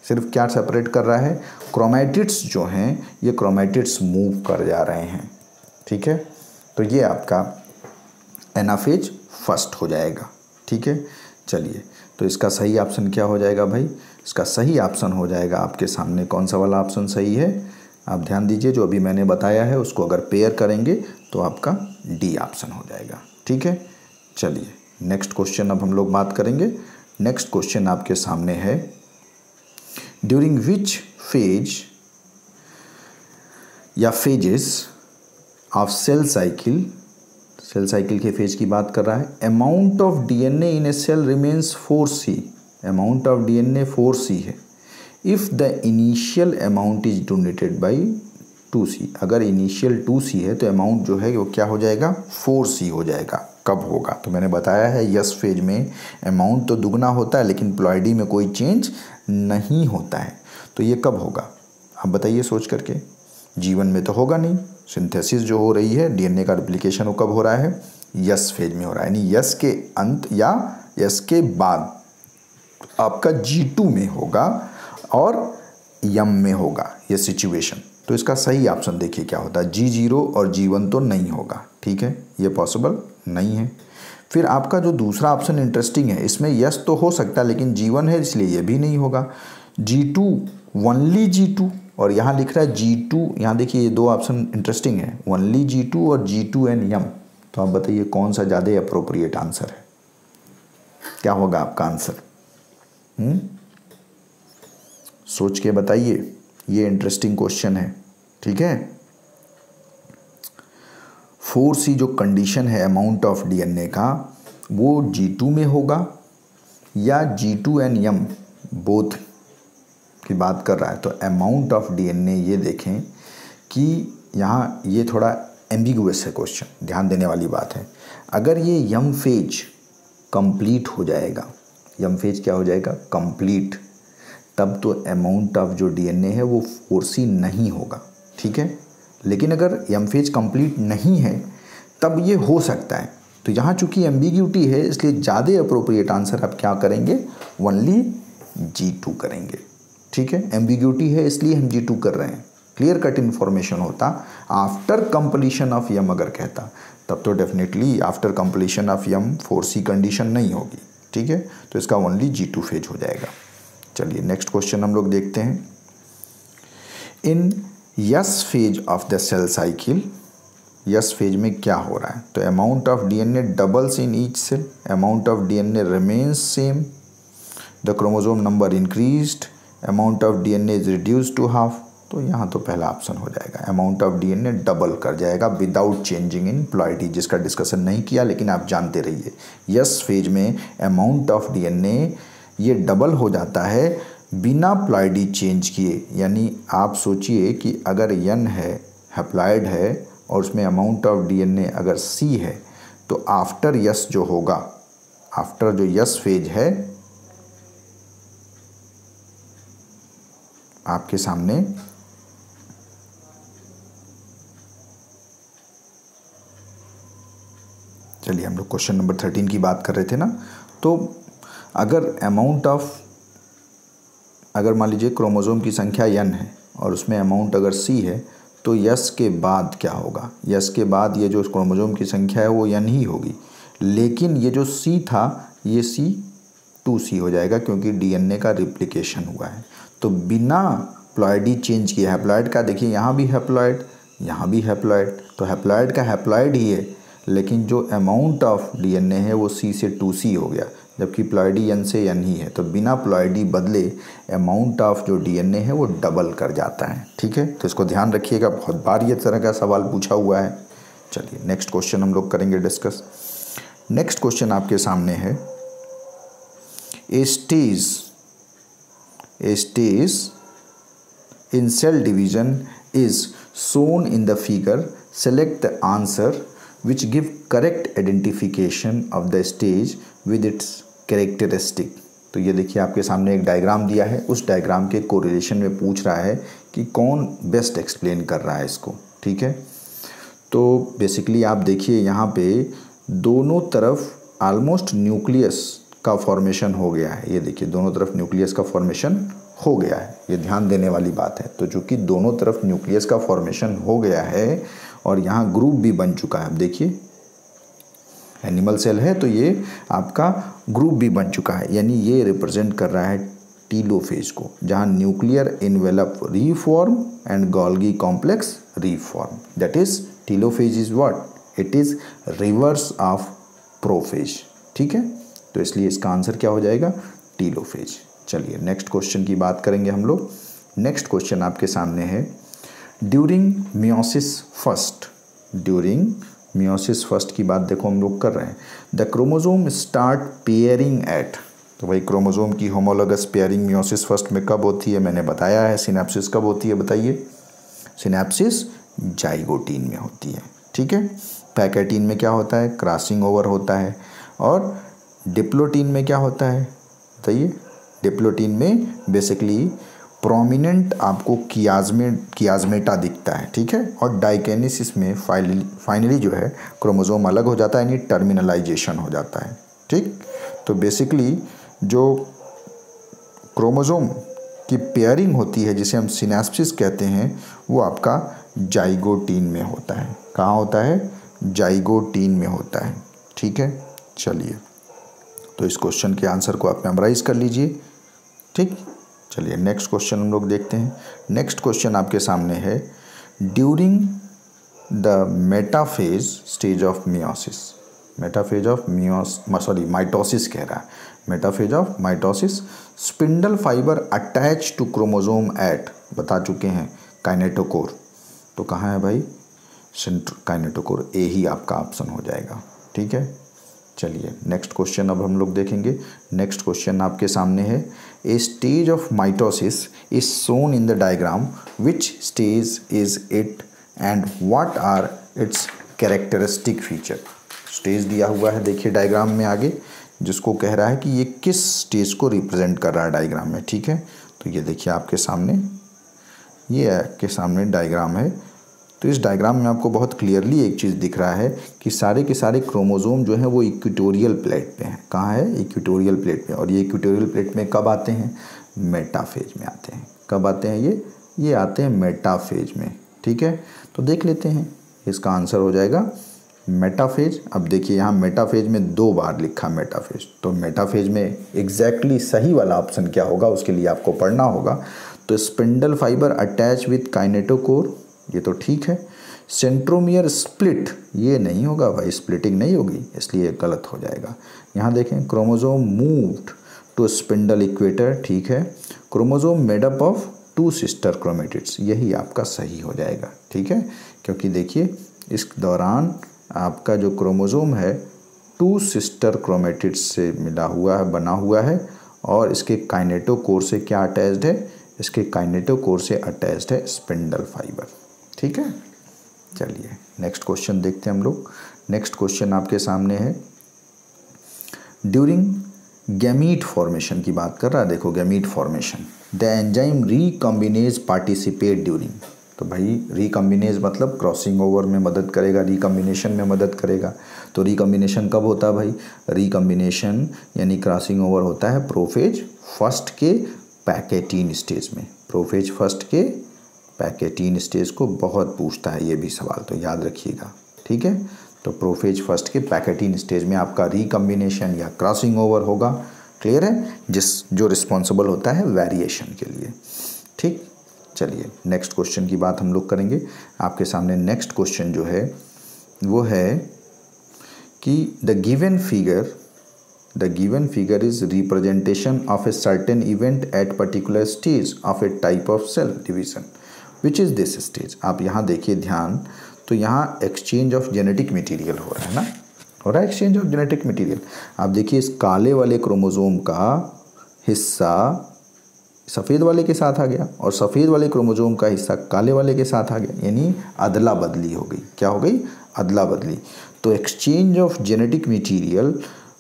A: सिर्फ़ क्या सेपरेट कर रहा है? क्रोमेटिड्स जो हैं, ये क्रोमेटिड्स मूव कर जा रहे हैं। ठीक है? तो ये आपका एनाफेज फ़र्स्ट हो जाएगा। ठीक है? चलिए तो इसका सही ऑप्शन क्या हो जाएगा भाई? इसका सही ऑप्शन हो जाएगा आपके सामने। कौन सा वाला ऑप्शन सही है? आप ध्यान दीजिए, जो अभी मैंने बताया है, उसको अगर पेयर करेंगे तो आपका डी ऑप्शन हो जाएगा। ठीक है? चलिए नेक्स्ट क्वेश्चन अब हम लोग बात करेंगे। नेक्स्ट क्वेश्चन आपके सामने है। ड्यूरिंग विच फ़ेज़ या phases of cell cycle cell cycle के फ़ेज़ की बात कर रहा है amount of DNA in a cell remains four C amount of DNA four C है। If the initial amount is donated by two C अगर इनिशियल टू सी है तो अमाउंट जो है, वो क्या हो जाएगा? फोर सी हो जाएगा। कब होगा? तो मैंने बताया है यस फ़ेज़ में अमाउंट तो दुगना होता है, लेकिन प्लॉयडी में कोई चेंज नहीं होता है। तो ये कब होगा? आप बताइए सोच करके। जीवन में तो होगा नहीं। सिंथेसिस जो हो रही है डीएनए का रिप्लिकेशन वो कब हो रहा है? यस फ़ेज़ में हो रहा है। यानी यस के अंत या यस के बाद आपका जी टू में होगा। और यम में होगा ये सिचुएशन तो इसका सही ऑप्शन देखिए क्या होता है। जी ज़ीरो और जी वन तो नहीं होगा। ठीक है? ये पॉसिबल नहीं है। फिर आपका जो दूसरा ऑप्शन इंटरेस्टिंग है, इसमें यस तो हो सकता है, लेकिन जी वन है, इसलिए ये भी नहीं होगा। G two only G two और यहाँ लिख रहा है जी टू यहाँ देखिए ये दो ऑप्शन इंटरेस्टिंग है। वनली जी टू और जी टू एंड यम। तो आप बताइए कौन सा ज़्यादा अप्रोप्रिएट आंसर है? क्या होगा आपका आंसर हम्म? सोच के बताइए। ये इंटरेस्टिंग क्वेश्चन है। ठीक है? फोर सी जो कंडीशन है अमाउंट ऑफ़ डीएनए का, वो जी टू में होगा या G two and M both की बात कर रहा है। तो अमाउंट ऑफ़ डीएनए ये देखें कि यहाँ ये थोड़ा एम्बिगुअस है क्वेश्चन ध्यान देने वाली बात है। अगर ये यम फ़ेज़ कंप्लीट हो जाएगा यम फ़ेज़ क्या हो जाएगा? कंप्लीट तब तो अमाउंट ऑफ़ जो डीएनए है वो फोर सी नहीं होगा, ठीक है? लेकिन अगर एम फ़ेज़ कंप्लीट नहीं है, तब ये हो सकता है। तो यहाँ चूँकि एम्बिग्यूटी है, इसलिए ज़्यादा अप्रोप्रिएट आंसर आप क्या करेंगे? वनली जी टू करेंगे, ठीक है? एम्बिग्यूटी है, इसलिए हम जी टू कर रहे हैं। क्लियर कट इन्फॉर्मेशन होता आफ्टर कंप्लीशन ऑफ़ यम अगर कहता, तब तो definitely after completion of M four C condition नहीं होगी, ठीक है? तो इसका ओनली जी टू फ़ेज़ हो जाएगा। चलिए नेक्स्ट क्वेश्चन हम लोग देखते हैं। In S phase of the cell cycle S phase में क्या हो रहा है? तो amount of DNA doubles in each cell amount of DNA remains same the chromosome number increased amount of DNA is reduce to half तो यहाँ तो पहला ऑप्शन हो जाएगा। अमाउंट ऑफ़ डीएनए डबल कर जाएगा विदाउट चेंजिंग इन प्लॉइडी जिसका डिस्कशन नहीं किया, लेकिन आप जानते रहिए यस फ़ेज़ में अमाउंट ऑफ़ डीएनए ये डबल हो जाता है बिना प्लाइडी चेंज किए। यानी आप सोचिए कि अगर यन है हेप्लाइड है और उसमें अमाउंट ऑफ़ डीएनए अगर सी है तो आफ्टर यस जो होगा आफ्टर जो यस फ़ेज़ है, आपके सामने चलिए हम लोग क्वेश्चन नंबर थर्टीन की बात कर रहे थे ना? तो अगर अमाउंट ऑफ़ अगर मान लीजिए क्रोमोज़ोम की संख्या यन है और उसमें अमाउंट अगर सी है तो यस के बाद क्या होगा? यस के बाद ये जो क्रोमोज़ोम की संख्या है, वो यन ही होगी। लेकिन ये जो सी था, ये सी टू सी हो जाएगा क्योंकि डीएनए का रिप्लिकेशन हुआ है। तो बिना प्लॉयडी चेंज किया। हैप्लॉयड का देखिए, यहाँ भी हैप्लॉयड यहाँ भी हैप्लॉयड तो हैप्लॉयड का हैप्लॉयड ही है, लेकिन जो अमाउंट ऑफ़ डीएनए है, वो सी से टू सी हो गया। जबकि प्लॉयडी एन से एन ही है। तो बिना प्लॉयडी बदले अमाउंट ऑफ़ जो डीएनए है, वो डबल कर जाता है। ठीक है? तो इसको ध्यान रखिएगा। बहुत बार ये तरह का सवाल पूछा हुआ है। चलिए नेक्स्ट क्वेश्चन हम लोग करेंगे डिस्कस नेक्स्ट क्वेश्चन आपके सामने है। एस्टीज stage a stage in cell division is shown in the figure select the answer which give correct identification of the stage with its characteristic. तो ये देखिए, आपके सामने एक डायग्राम दिया है। उस डायग्राम के कोरिलेशन में पूछ रहा है कि कौन बेस्ट एक्सप्लेन कर रहा है इसको, ठीक है? तो बेसिकली आप देखिए, यहाँ पे दोनों तरफ़ ऑलमोस्ट न्यूक्लियस का फॉर्मेशन हो गया है। ये देखिए, दोनों तरफ़ न्यूक्लियस का फॉर्मेशन हो गया है। ये ध्यान देने वाली बात है। तो चूँकि दोनों तरफ़ न्यूक्लियस का फॉर्मेशन हो गया है और यहाँ ग्रुप भी बन चुका है। अब देखिए एनिमल सेल है तो ये आपका ग्रुप भी बन चुका है, यानी ये रिप्रेजेंट कर रहा है टीलोफेज को, जहाँ nuclear envelope reform and Golgi complex reform that is telophase is what it is reverse of prophase ठीक है? तो इसलिए इसका आंसर क्या हो जाएगा? टीलोफेज चलिए नेक्स्ट क्वेश्चन की बात करेंगे हम लोग। नेक्स्ट क्वेश्चन आपके सामने है। During meiosis first during meiosis first की बात देखो, हम लोग कर रहे हैं। The chromosome start pairing at तो भाई क्रोमोजोम की होमोलोगस पेयरिंग मियोसिस फ़र्स्ट में कब होती है, मैंने बताया है। सिनेप्सिस कब होती है, बताइए। सिनेप्सिस जाइगोटीन में होती है, ठीक है? पैकेटीन में क्या होता है? क्रॉसिंग ओवर होता है। और डिप्लोटीन में क्या होता है, बताइए। डिप्लोटीन में बेसिकली प्रोमिनेंट आपको कियाजमे कियाजमेटा दिखता है, ठीक है? और डाइकेनिसिस में फाइनली फाइनली जो है क्रोमोजोम अलग हो जाता है, यानी टर्मिनलाइजेशन हो जाता है, ठीक? तो बेसिकली जो क्रोमोजोम की पेयरिंग होती है, जिसे हम सिनेप्सिस कहते हैं, वो आपका जाइगोटीन में होता है। कहाँ होता है? जाइगोटीन में होता है, ठीक है? चलिए तो इस क्वेश्चन के आंसर को आप मेमोराइज कर लीजिए, ठीक? चलिए नेक्स्ट क्वेश्चन हम लोग देखते हैं। नेक्स्ट क्वेश्चन आपके सामने है। During the metaphase stage of meiosis metaphase of meiosis sorry mitosis कह रहा है। Metaphase of mitosis spindle fibre attach to chromosome at बता चुके हैं काइनेटोकोर तो कहाँ है भाई? सेंट्र काइनेटोकोर ए ही आपका ऑप्शन हो जाएगा। ठीक है? चलिए नेक्स्ट क्वेश्चन अब हम लोग देखेंगे। नेक्स्ट क्वेश्चन आपके सामने है। A stage of mitosis is shown in the diagram which stage is it and what are its characteristic feature stage दिया हुआ है, देखिए डायग्राम में आगे, जिसको कह रहा है कि ये किस स्टेज को रिप्रेजेंट कर रहा है डायग्राम में, ठीक है? तो ये देखिए आपके सामने, ये आपके सामने डायग्राम है। तो इस डायग्राम में आपको बहुत क्लियरली एक चीज़ दिख रहा है कि सारे के सारे क्रोमोज़ोम जो हैं वो इक्विटोरियल प्लेट पे हैं। कहाँ है? इक्विटोरियल प्लेट पे। और ये इक्विटोरियल प्लेट में कब आते हैं? मेटाफेज में आते हैं। कब आते हैं ये? ये आते हैं मेटाफेज में। ठीक है? तो देख लेते हैं। इसका आंसर हो जाएगा मेटाफेज अब देखिए, यहाँ मेटाफेज में दो बार लिखा मेटाफेज तो मेटाफेज में एग्जैक्टली exactly सही वाला ऑप्शन क्या होगा? उसके लिए आपको पढ़ना होगा। तो spindle fibre attach with kinetochore ये तो ठीक है। सेंट्रोमियर स्प्लिट ये नहीं होगा भाई स्प्लिटिंग नहीं होगी, इसलिए गलत हो जाएगा। यहाँ देखें chromosome moved to spindle equator ठीक है। Chromosome made up of two sister chromatids यही आपका सही हो जाएगा, ठीक है। क्योंकि देखिए, इस दौरान आपका जो क्रोमोजोम है टू सिस्टर क्रोमेटिड्स से मिला हुआ है, बना हुआ है, और इसके काइनेटो कोर से क्या अटैच्ड है? इसके काइनेटो कोर से अटैच्ड है स्पिंडल फाइबर ठीक है? चलिए नेक्स्ट क्वेश्चन देखते हैं हम लोग। नेक्स्ट क्वेश्चन आपके सामने है। ड्यूरिंग गैमीट फॉर्मेशन की बात कर रहा है, देखो gamete formation the enzyme recombinase participate during तो भाई रिकम्बिनेज मतलब क्रॉसिंग ओवर में मदद करेगा रिकम्बिनेशन में मदद करेगा। तो रिकम्बिनेशन कब होता है भाई? रिकम्बिनेशन यानी क्रॉसिंग ओवर होता है प्रोफेज फ़र्स्ट के पैकेटीन स्टेज में। प्रोफेज फ़र्स्ट के पैकेटीन स्टेज को बहुत पूछता है, ये भी सवाल तो याद रखिएगा, ठीक है? तो प्रोफेज फ़र्स्ट के पैकेटीन स्टेज में आपका रिकम्बिनेशन या क्रॉसिंग ओवर होगा क्लियर है? जिस, जो रिस्पॉन्सिबल होता है वेरिएशन के लिए, ठीक? चलिए नेक्स्ट क्वेश्चन की बात हम लोग करेंगे। आपके सामने नेक्स्ट क्वेश्चन जो है, वो है कि the given figure the given figure is representation of a certain event at particular stage of a type of cell division which is this stage आप यहाँ देखिए ध्यान तो यहाँ एक्सचेंज ऑफ़ जेनेटिक मटेरियल हो रहा है ना? हो रहा है एक्सचेंज ऑफ़ जेनेटिक मटेरियल आप देखिए इस काले वाले क्रोमोजोम का हिस्सा सफ़ेद वाले के साथ आ गया और सफ़ेद वाले क्रोमोजोम का हिस्सा काले वाले के साथ आ गया, यानी अदला बदली हो गई। क्या हो गई? अदला बदली। तो exchange of genetic material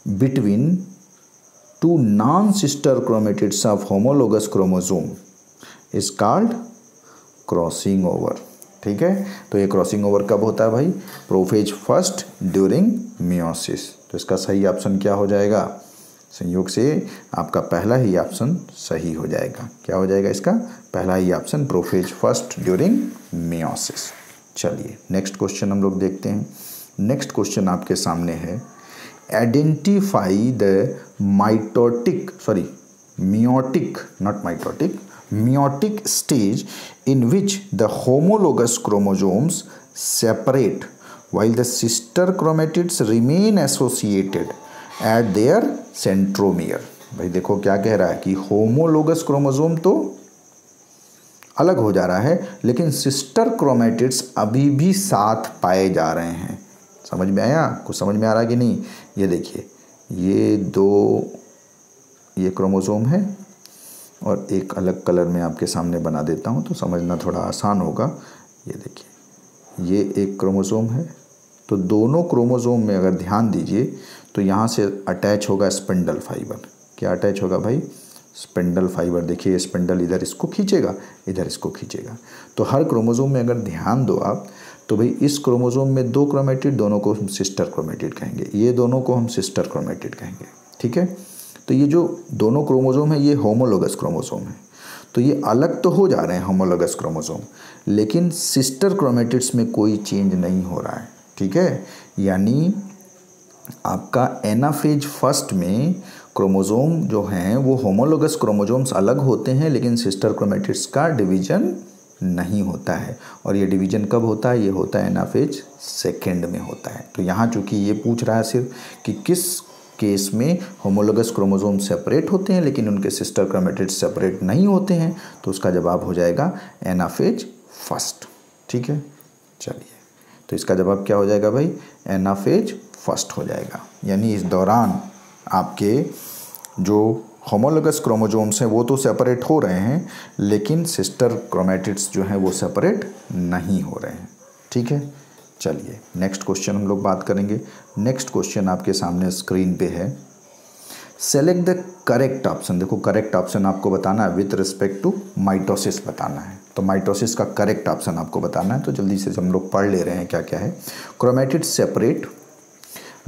A: between two non sister chromatids of homologous chromosome is called crossing over ठीक है? तो ये क्रॉसिंग ओवर कब होता है भाई? प्रोफेज फ़र्स्ट ड्यूरिंग मियोसिस तो इसका सही ऑप्शन क्या हो जाएगा? संयोग से आपका पहला ही ऑप्शन सही हो जाएगा। क्या हो जाएगा इसका? पहला ही option prophase first during meiosis चलिए नेक्स्ट क्वेश्चन हम लोग देखते हैं। नेक्स्ट क्वेश्चन आपके सामने है। Identify the mitotic sorry meiotic not mitotic meiotic stage in which the homologous chromosomes separate while the sister chromatids remain associated at their centromere भाई देखो क्या कह रहा है कि होमोलोगस क्रोमोजोम तो अलग हो जा रहा है लेकिन सिस्टर क्रोमेटिड्स अभी भी साथ पाए जा रहे हैं समझ में आया कुछ समझ में आ रहा कि नहीं ये देखिए ये दो ये क्रोमोजोम है और एक अलग कलर में आपके सामने बना देता हूँ तो समझना थोड़ा आसान होगा। ये देखिए, ये एक क्रोमोसोम है। तो दोनों क्रोमोसोम में अगर ध्यान दीजिए तो यहाँ से अटैच होगा स्पेंडल फाइबर। क्या अटैच होगा भाई? Spindle fibre. देखिए स्पेंडल इधर इसको खींचेगा, इधर इसको खींचेगा। तो हर क्रोमोसोम में अगर ध्यान दो आप तो भाई इस क्रोमोसोम में दो क्रोमेटिड, दोनों को हम सिस्टर क्रोमेटिड कहेंगे। ये दोनों को हम सिस्टर क्रोमेटिड कहेंगे। ठीक है? तो ये जो दोनों क्रोमोजोम है, ये होमोलोगस क्रोमोजोम है। तो ये अलग तो हो जा रहे हैं होमोलोगस क्रोमोजोम लेकिन सिस्टर क्रोमेटिड्स में कोई चेंज नहीं हो रहा है, ठीक है? यानी आपका एनाफेज फ़र्स्ट में क्रोमोजोम जो हैं, वो होमोलोगस क्रोमोजोम्स अलग होते हैं, लेकिन सिस्टर क्रोमेटिड्स का डिवीज़न नहीं होता है। और ये डिवीज़न कब होता है? ये होता है एनाफेज सेकेंड में होता है। तो यहाँ चूँकि ये पूछ रहा है सिर्फ़ कि किस केस में होमोलोगस क्रोमोजोम सेपरेट होते हैं, लेकिन उनके सिस्टर क्रोमेटिड सेपरेट नहीं होते हैं तो उसका जवाब हो जाएगा एनाफेज फ़र्स्ट ठीक है? चलिए। तो इसका जवाब क्या हो जाएगा भाई? एनाफेज फ़र्स्ट हो जाएगा। यानी इस दौरान आपके जो होमोलोगस क्रोमोजोम्स हैं, वो तो सेपरेट हो रहे हैं, लेकिन सिस्टर क्रोमेटिड्स जो हैं, वो सेपरेट नहीं हो रहे हैं। ठीक है? चलिए नेक्स्ट क्वेश्चन हम लोग बात करेंगे। नेक्स्ट क्वेश्चन आपके सामने स्क्रीन पे है। सेलेक्ट द करेक्ट ऑप्शन देखो करेक्ट ऑप्शन आपको बताना है विथ रिस्पेक्ट टू माइटोसिस बताना है। तो माइटोसिस का करेक्ट ऑप्शन आपको बताना है तो जल्दी से हम लोग पढ़ ले रहे हैं क्या क्या है। Chromatid separate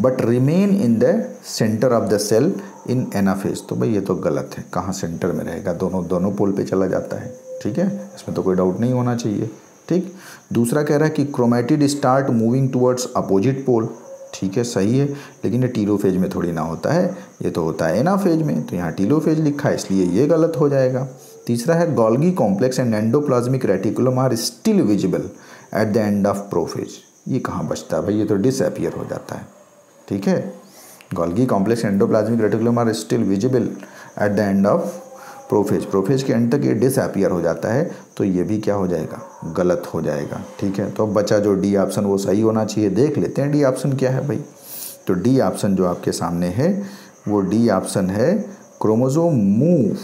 A: but remain in the centre of the cell in anaphase तो भाई, ये तो गलत है। कहाँ सेंटर में रहेगा? दोनों दोनों पोल पे चला जाता है। ठीक है? इसमें तो कोई डाउट नहीं होना चाहिए। ठीक। दूसरा कह रहा है कि chromatid start moving towards opposite pole ठीक है, सही है, लेकिन ये टीलोफेज में थोड़ी ना होता है। ये तो होता है एनाफेज में तो यहाँ टीलोफेज लिखा है, इसलिए ये गलत हो जाएगा। तीसरा है Golgi complex and endoplasmic reticulum are still visible at the end of prophase ये कहाँ बचता है भाई? ये तो डिसअपियर हो जाता है। ठीक है? Golgi complex endoplasmic reticulum are still visible at the end of prophase. Prophase के एंड तक ये डिसअपियर हो जाता है तो ये भी क्या हो जाएगा? गलत हो जाएगा, ठीक है? तो अब बचा जो डी ऑप्शन वो सही होना चाहिए, देख लेते हैं डी ऑप्शन क्या है भाई। तो डी ऑप्शन जो आपके सामने है, वो डी ऑप्शन है chromosome move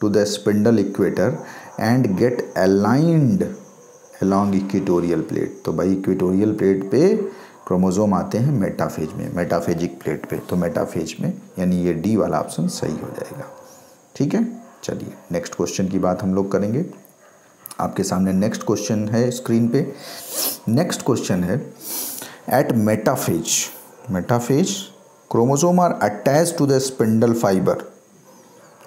A: to the spindle equator and get aligned along equatorial plate तो भाई इक्वेटोरियल प्लेट पे क्रोमोजोम आते हैं मेटाफेज में मेटाफेजिक प्लेट पे। तो मेटाफेज में, यानी ये डी वाला ऑप्शन सही हो जाएगा, ठीक है? चलिए नेक्स्ट क्वेश्चन की बात हम लोग करेंगे। आपके सामने नेक्स्ट क्वेश्चन है स्क्रीन पे। नेक्स्ट क्वेश्चन है at metaphase metaphase chromosome are attach to the spindle fibre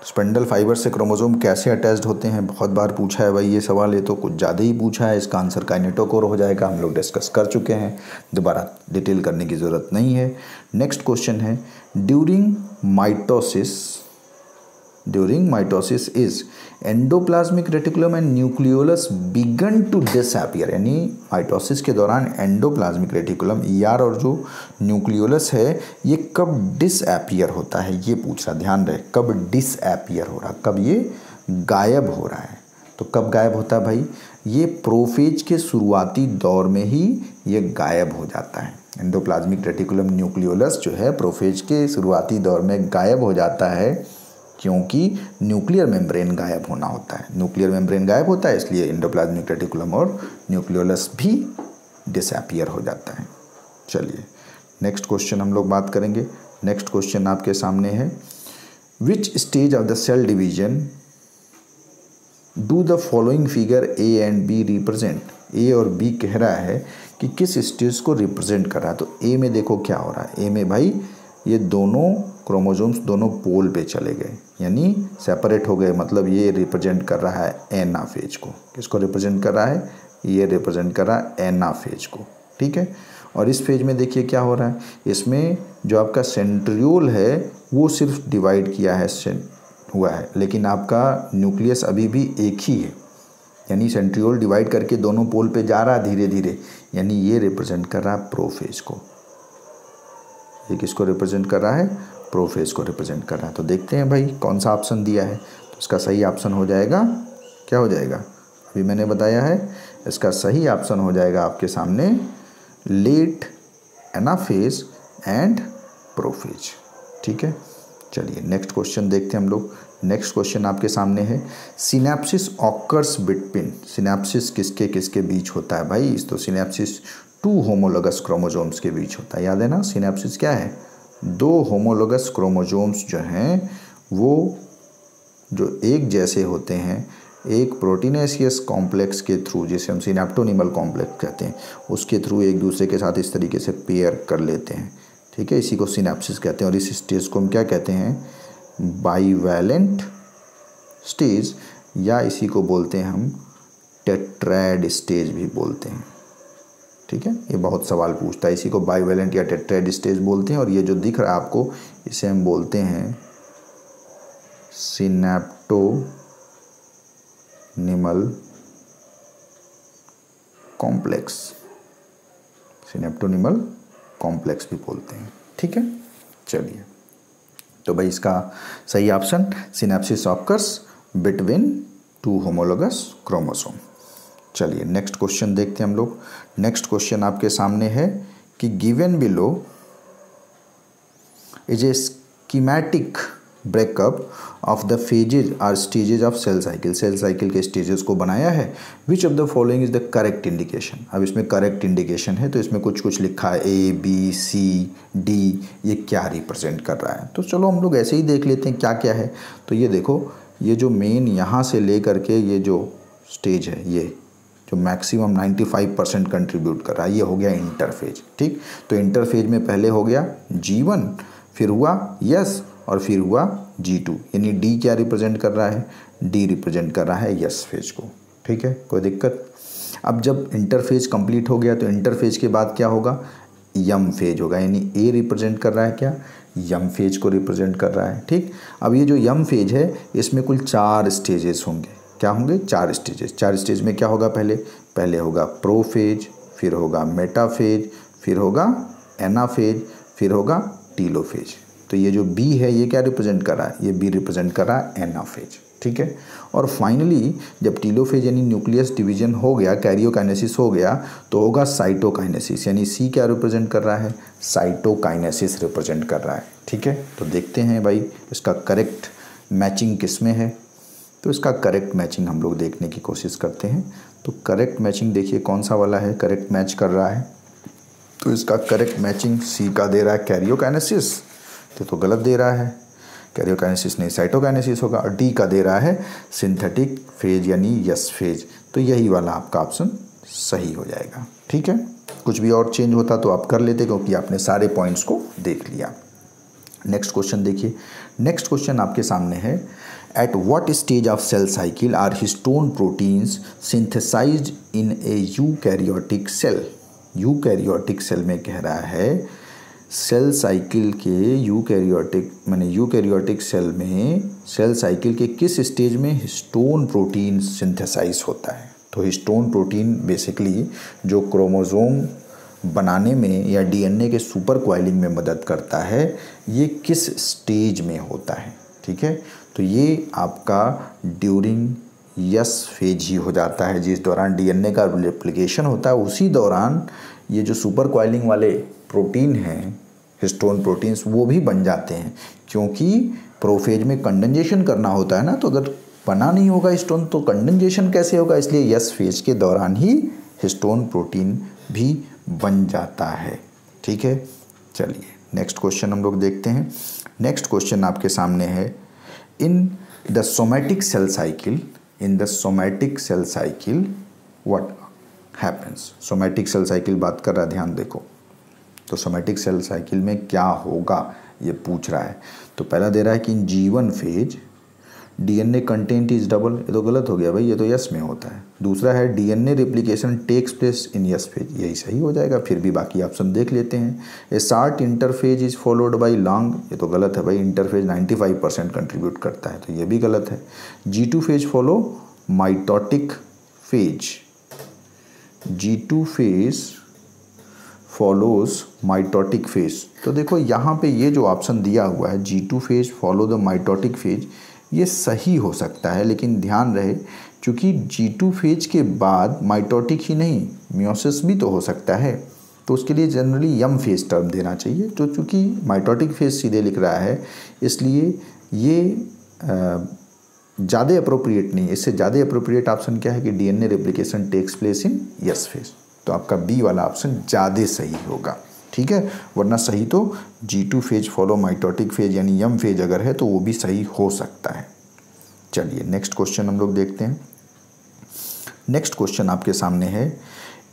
A: spindle fibre से क्रोमोजोम कैसे अटैच्ड होते हैं? बहुत बार पूछा है भाई ये सवाल है तो कुछ ज़्यादा ही पूछा है। इसका आंसर काइनेटोकोर हो जाएगा। हम लोग डिस्कस कर चुके हैं। दोबारा डिटेल करने की ज़रूरत नहीं है। नेक्स्ट क्वेश्चन है during mitosis during mitosis is endoplasmic reticulum and nucleolus began to disappear यानी माइटोसिस के दौरान एंडोप्लाज्मिक रेटिकुलम ईआर और जो न्यूक्लियोलस है, ये कब डिसअपियर होता है, ये पूछ रहा ध्यान रहे, कब डिसअपियर हो रहा कब ये गायब हो रहा है। तो कब गायब होता है भाई? ये प्रोफेज के शुरुआती दौर में ही ये गायब हो जाता है। एंडोप्लाज्मिक रेटिकुलम न्यूक्लियोलस जो है प्रोफेज के शुरुआती दौर में गायब हो जाता है। क्योंकि न्यूक्लियर मेम्ब्रेन गायब होना होता है। न्यूक्लियर मेम्ब्रेन गायब होता है, इसलिए इंडोप्लाज्मिक रेटिकुलम और न्यूक्लियोलस भी डिसअपियर हो जाता है। चलिए नेक्स्ट क्वेश्चन हम लोग बात करेंगे। नेक्स्ट क्वेश्चन आपके सामने है। Which stage of the cell division do the following figure A and B represent A और बी कह रहा है कि किस स्टेज को रिप्रेजेंट कर रहा है? तो ए में देखो क्या हो रहा है। ए में भाई ये दोनों क्रोमोजोम्स दोनों पोल पे चले गए, यानी सेपरेट हो गए मतलब ये रिप्रेजेंट कर रहा है एना फ़ेज़ को। किसको रिप्रेजेंट कर रहा है? ये रिप्रेजेंट कर रहा है एना फ़ेज़ को, ठीक है? और इस फ़ेज़ में देखिए क्या हो रहा है, इसमें जो आपका सेंट्रियोल है, वो सिर्फ़ डिवाइड किया है हुआ है, लेकिन आपका न्यूक्लियस अभी भी एक ही है। यानी सेंट्रियोल डिवाइड करके दोनों पोल पे जा रहा धीरे धीरे यानी ये रिप्रेजेंट कर रहा है प्रोफेज को। ये किसको रिप्रेजेंट कर रहा है प्रोफेज को रिप्रेजेंट कर रहा है। तो देखते हैं भाई कौन सा ऑप्शन दिया है। तो इसका सही ऑप्शन हो जाएगा, क्या हो जाएगा? अभी मैंने बताया है, इसका सही ऑप्शन हो जाएगा आपके सामने लेट एनाफेज एंड प्रोफेज ठीक है? चलिए नेक्स्ट क्वेश्चन देखते हैं हम लोग। नेक्स्ट क्वेश्चन आपके सामने है। सिनेप्सिस ऑकर्स बिटवीन सिनेप्सिस किसके किसके बीच होता है भाई? इस तो सिनेप्सिस टू होमोलोगस क्रोमोजोम्स के बीच होता है। याद है ना? सिनेप्सिस क्या है? दो होमोलोगस क्रोमोजोम्स जो हैं, वो जो एक जैसे होते हैं, एक प्रोटीनेसियस कॉम्प्लेक्स के थ्रू, जिसे हम सिनेप्टोनिमल कॉम्प्लेक्स कहते हैं, उसके थ्रू एक दूसरे के साथ इस तरीके से पेयर कर लेते हैं। ठीक है? इसी को सिनेप्सिस कहते हैं और इस स्टेज को हम क्या कहते हैं? बाईवैलेंट स्टेज या इसी को बोलते हैं हम टेट्रैड स्टेज भी बोलते हैं। ठीक है? ये बहुत सवाल पूछता है। इसी को बाईवेलेंट या टेट्रेड स्टेज बोलते हैं और ये जो दिख रहा है आपको, इसे हम बोलते हैं synaptonemal complex synaptonemal complex भी बोलते हैं। ठीक है? चलिए। तो भाई इसका सही option synapsis occurs between two homologous chromosome चलिए नेक्स्ट क्वेश्चन देखते हैं हम लोग। नेक्स्ट क्वेश्चन आपके सामने है कि given below is a schematic breakup of the phases or stages of cell cycle cell cycle के स्टेजेस को बनाया है। Which of the following is the correct indication अब इसमें करेक्ट इंडिकेशन है तो इसमें कुछ कुछ लिखा है ए बी सी डी ये क्या रिप्रेजेंट कर रहा है? तो चलो हम लोग ऐसे ही देख लेते हैं क्या क्या है। तो ये देखो, ये जो मेन यहाँ से ले करके ये जो स्टेज है, ये जो मैक्सिमम 95 परसेंट कंट्रीब्यूट कर रहा है। ये हो गया इंटरफेज ठीक? तो इंटरफेज में पहले हो गया जी वन फिर हुआ यस और फिर हुआ जी टू यानी डी क्या रिप्रेजेंट कर रहा है? डी रिप्रेजेंट कर रहा है यस फ़ेज़ को, ठीक है? कोई दिक्कत? अब जब इंटरफेज कंप्लीट हो गया तो इंटरफेज के बाद क्या होगा? यम फ़ेज़ होगा। यानी ए रिप्रेजेंट कर रहा है क्या? यम फ़ेज़ को रिप्रेजेंट कर रहा है, ठीक? अब ये जो यम फ़ेज़ है, इसमें कुल चार स्टेजेस होंगे। क्या होंगे? चार स्टेजेस चार स्टेज में क्या होगा पहले? पहले होगा प्रोफेज फिर होगा मेटाफेज फिर होगा एनाफेज फिर होगा टीलोफेज तो ये जो बी है, ये क्या रिप्रेजेंट कर रहा है? ये बी रिप्रेजेंट कर रहा है एनाफेज ठीक है? और फाइनली जब टीलोफेज यानी न्यूक्लियस डिवीज़न हो गया कैरियोकाइनेसिस हो गया तो होगा साइटोकाइनेसिस यानी सी क्या रिप्रेजेंट कर रहा है? साइटोकाइनेसिस रिप्रेजेंट कर रहा है. ठीक है? तो देखते हैं भाई, इसका करेक्ट मैचिंग किसमें है? तो इसका करेक्ट मैचिंग हम लोग देखने की कोशिश करते हैं। तो करेक्ट मैचिंग देखिए कौन सा वाला है? करेक्ट मैच कर रहा है। तो इसका करेक्ट मैचिंग सी का दे रहा है कैरियोकाइनेसिस तो तो गलत दे रहा है। कैरियोकाइनेसिस नहीं साइटोकाइनेसिस होगा। और डी का दे रहा है सिंथेटिक फ़ेज़ यानी यस फ़ेज़ तो यही वाला आपका ऑप्शन सही हो जाएगा। ठीक है? कुछ भी और चेंज होता तो आप कर लेते क्योंकि आपने सारे पॉइंट्स को देख लिया। नेक्स्ट क्वेश्चन देखिए। नेक्स्ट क्वेश्चन आपके सामने है। At what stage of cell cycle are histone proteins synthesise in a eukaryotic cell eukaryotic cell में कह रहा है सेल साइकिल के यू कैरियोटिक मैंने यू कैरियोटिक सेल में सेल साइकिल के किस स्टेज में हिस्टोन प्रोटीन सिंथेसाइज होता है? तो हिस्टोन प्रोटीन बेसिकली जो क्रोमोजोम बनाने में या डीएनए के सुपर क्वाइलिंग में मदद करता है, ये किस स्टेज में होता है? ठीक है? तो ये आपका ड्यूरिंग यस फ़ेज़ ही हो जाता है। जिस दौरान डीएनए का रिप्लिकेशन होता है, उसी दौरान ये जो सुपर क्वाइलिंग वाले प्रोटीन हैं हिस्टोन प्रोटीन्स वो भी बन जाते हैं। क्योंकि प्रोफेज में कंडेंजेशन करना होता है ना तो अगर बना नहीं होगा स्टोन तो कंडेंजेशन कैसे होगा? इसलिए यस फ़ेज़ के दौरान ही हिस्टोन प्रोटीन भी बन जाता है। ठीक है? चलिए नेक्स्ट क्वेश्चन हम लोग देखते हैं। नेक्स्ट क्वेश्चन आपके सामने है। In the somatic cell cycle in the somatic cell cycle what happens somatic cell cycle बात कर रहा ध्यान देखो। तो सोमैटिक सेल साइकिल में क्या होगा, ये पूछ रहा है। तो पहला दे रहा है कि in G one phase DNA content is double ये तो गलत हो गया भाई, ये तो यस में होता है। दूसरा है DNA replication takes place in S phase यही सही हो जाएगा, फिर भी बाकी ऑप्शन देख लेते हैं। A short interphase is followed by long ये तो गलत है भाई इंटरफेज 95 परसेंट कंट्रीब्यूट करता है तो ये भी गलत है। G two phase follow mitotic phase G two phase follows mitotic phase तो देखो, यहाँ पे ये जो ऑप्शन दिया हुआ है G two phase follow the mitotic phase ये सही हो सकता है, लेकिन ध्यान रहे क्योंकि जी टू फ़ेज़ के बाद माइटोटिक ही नहीं म्योसिस भी तो हो सकता है। तो उसके लिए जनरली यम फ़ेज़ टर्म देना चाहिए तो चूँकि माइटोटिक फ़ेज़ सीधे लिख रहा है, इसलिए ये ज़्यादा अप्रोप्रिएट नहीं, इससे ज़्यादा अप्रोप्रिएट ऑप्शन क्या है कि DNA replication takes place in S phase तो आपका बी वाला ऑप्शन ज़्यादा सही होगा। ठीक है? वरना सही तो G two phase follow mitotic phase यानी यम फ़ेज़ अगर है तो वो भी सही हो सकता है। चलिए नेक्स्ट क्वेश्चन हम लोग देखते हैं। नेक्स्ट क्वेश्चन आपके सामने है।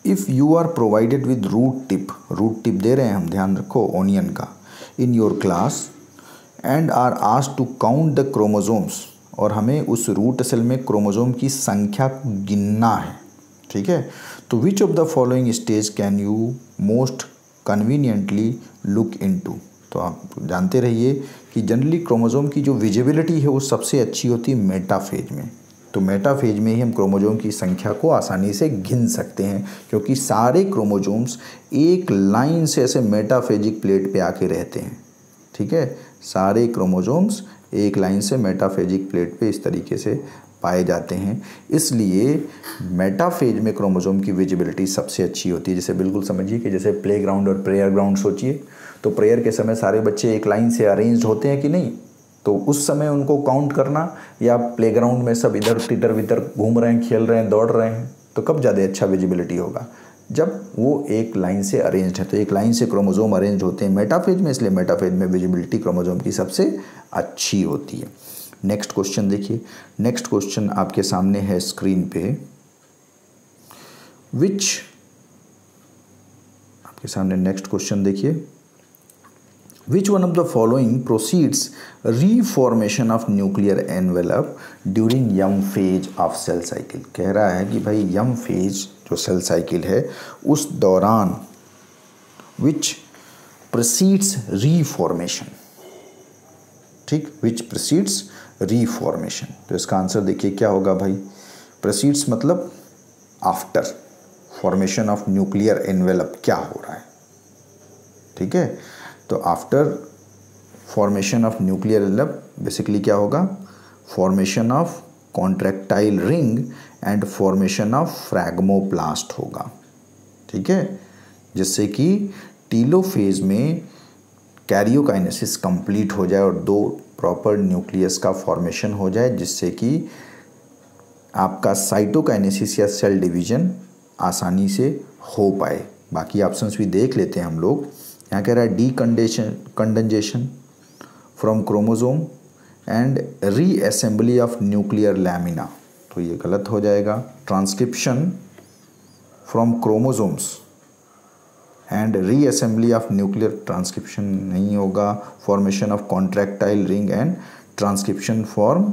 A: If you are provided with root tip root tip दे रहे हैं हम, ध्यान रखो ओनियन का in your class and are asked to count the chromosomes और हमें उस रूट सेल में क्रोमोजोम की संख्या गिनना है, ठीक है? तो which of the following stage can you most conveniently look into तो आप जानते रहिए कि जनरली क्रोमोजोम की जो विजिबिलिटी है, वो सबसे अच्छी होती है मेटाफेज में। तो मेटाफेज में ही हम क्रोमोजोम की संख्या को आसानी से गिन सकते हैं, क्योंकि सारे क्रोमोजोम्स एक लाइन से ऐसे मेटाफेजिक प्लेट पे आके रहते हैं। ठीक है? सारे क्रोमोजोम्स एक लाइन से मेटाफेजिक प्लेट पे इस तरीके से पाए जाते हैं। इसलिए मेटाफेज में क्रोमोजोम की विजिबिलिटी सबसे अच्छी होती है। जैसे बिल्कुल समझिए कि जैसे प्ले ग्राउंड और प्रेयर ग्राउंड सोचिए तो प्रेयर के समय सारे बच्चे एक लाइन से अरेंज होते हैं कि नहीं? तो उस समय उनको काउंट करना, या प्ले ग्राउंड में सब इधर तितर वितर घूम रहे हैं, खेल रहे हैं, दौड़ रहे हैं तो कब ज़्यादा अच्छा विजिबिलिटी होगा? जब वो एक लाइन से अरेंज है तो एक लाइन से क्रोमोजोम अरेंज होते हैं। मेटाफेज में, इसलिए मेटाफेज में विजिबिलिटी क्रोमोजोम की सबसे अच्छी होती है। नेक्स्ट क्वेश्चन देखिए। नेक्स्ट क्वेश्चन आपके सामने है स्क्रीन पे। विच आपके सामने नेक्स्ट क्वेश्चन देखिए। Which one of the following proceeds reformation of nuclear envelope during M phase of cell cycle कह रहा है कि भाई यम फ़ेज़ जो सेल साइकिल है, उस दौरान विच प्रोसीड्स रीफॉर्मेशन ठीक? विच प्रोसीड्स रीफॉर्मेशन तो इसका आंसर देखिए क्या होगा भाई? प्रोसीड्स मतलब after formation of nuclear envelope क्या हो रहा है? ठीक है? तो after formation of nuclear envelope basically क्या होगा? Formation of contractile ring and formation of phragmoplast होगा। ठीक है? जिससे कि टीलोफेज में कैरियोकाइनेसिस कंप्लीट हो जाए और दो प्रॉपर न्यूक्लियस का फॉर्मेशन हो जाए, जिससे कि आपका साइटोकाइनेसिस या सेल डिवीज़न आसानी से हो पाए। बाकी ऑप्शंस भी देख लेते हैं हम लोग। यहाँ कह रहा है decondensation from chromosome and reassembly of nuclear lamina तो ये गलत हो जाएगा। Transcription from chromosomes and reassembly of nuclear transcription नहीं होगा, formation of contractile ring and transcription from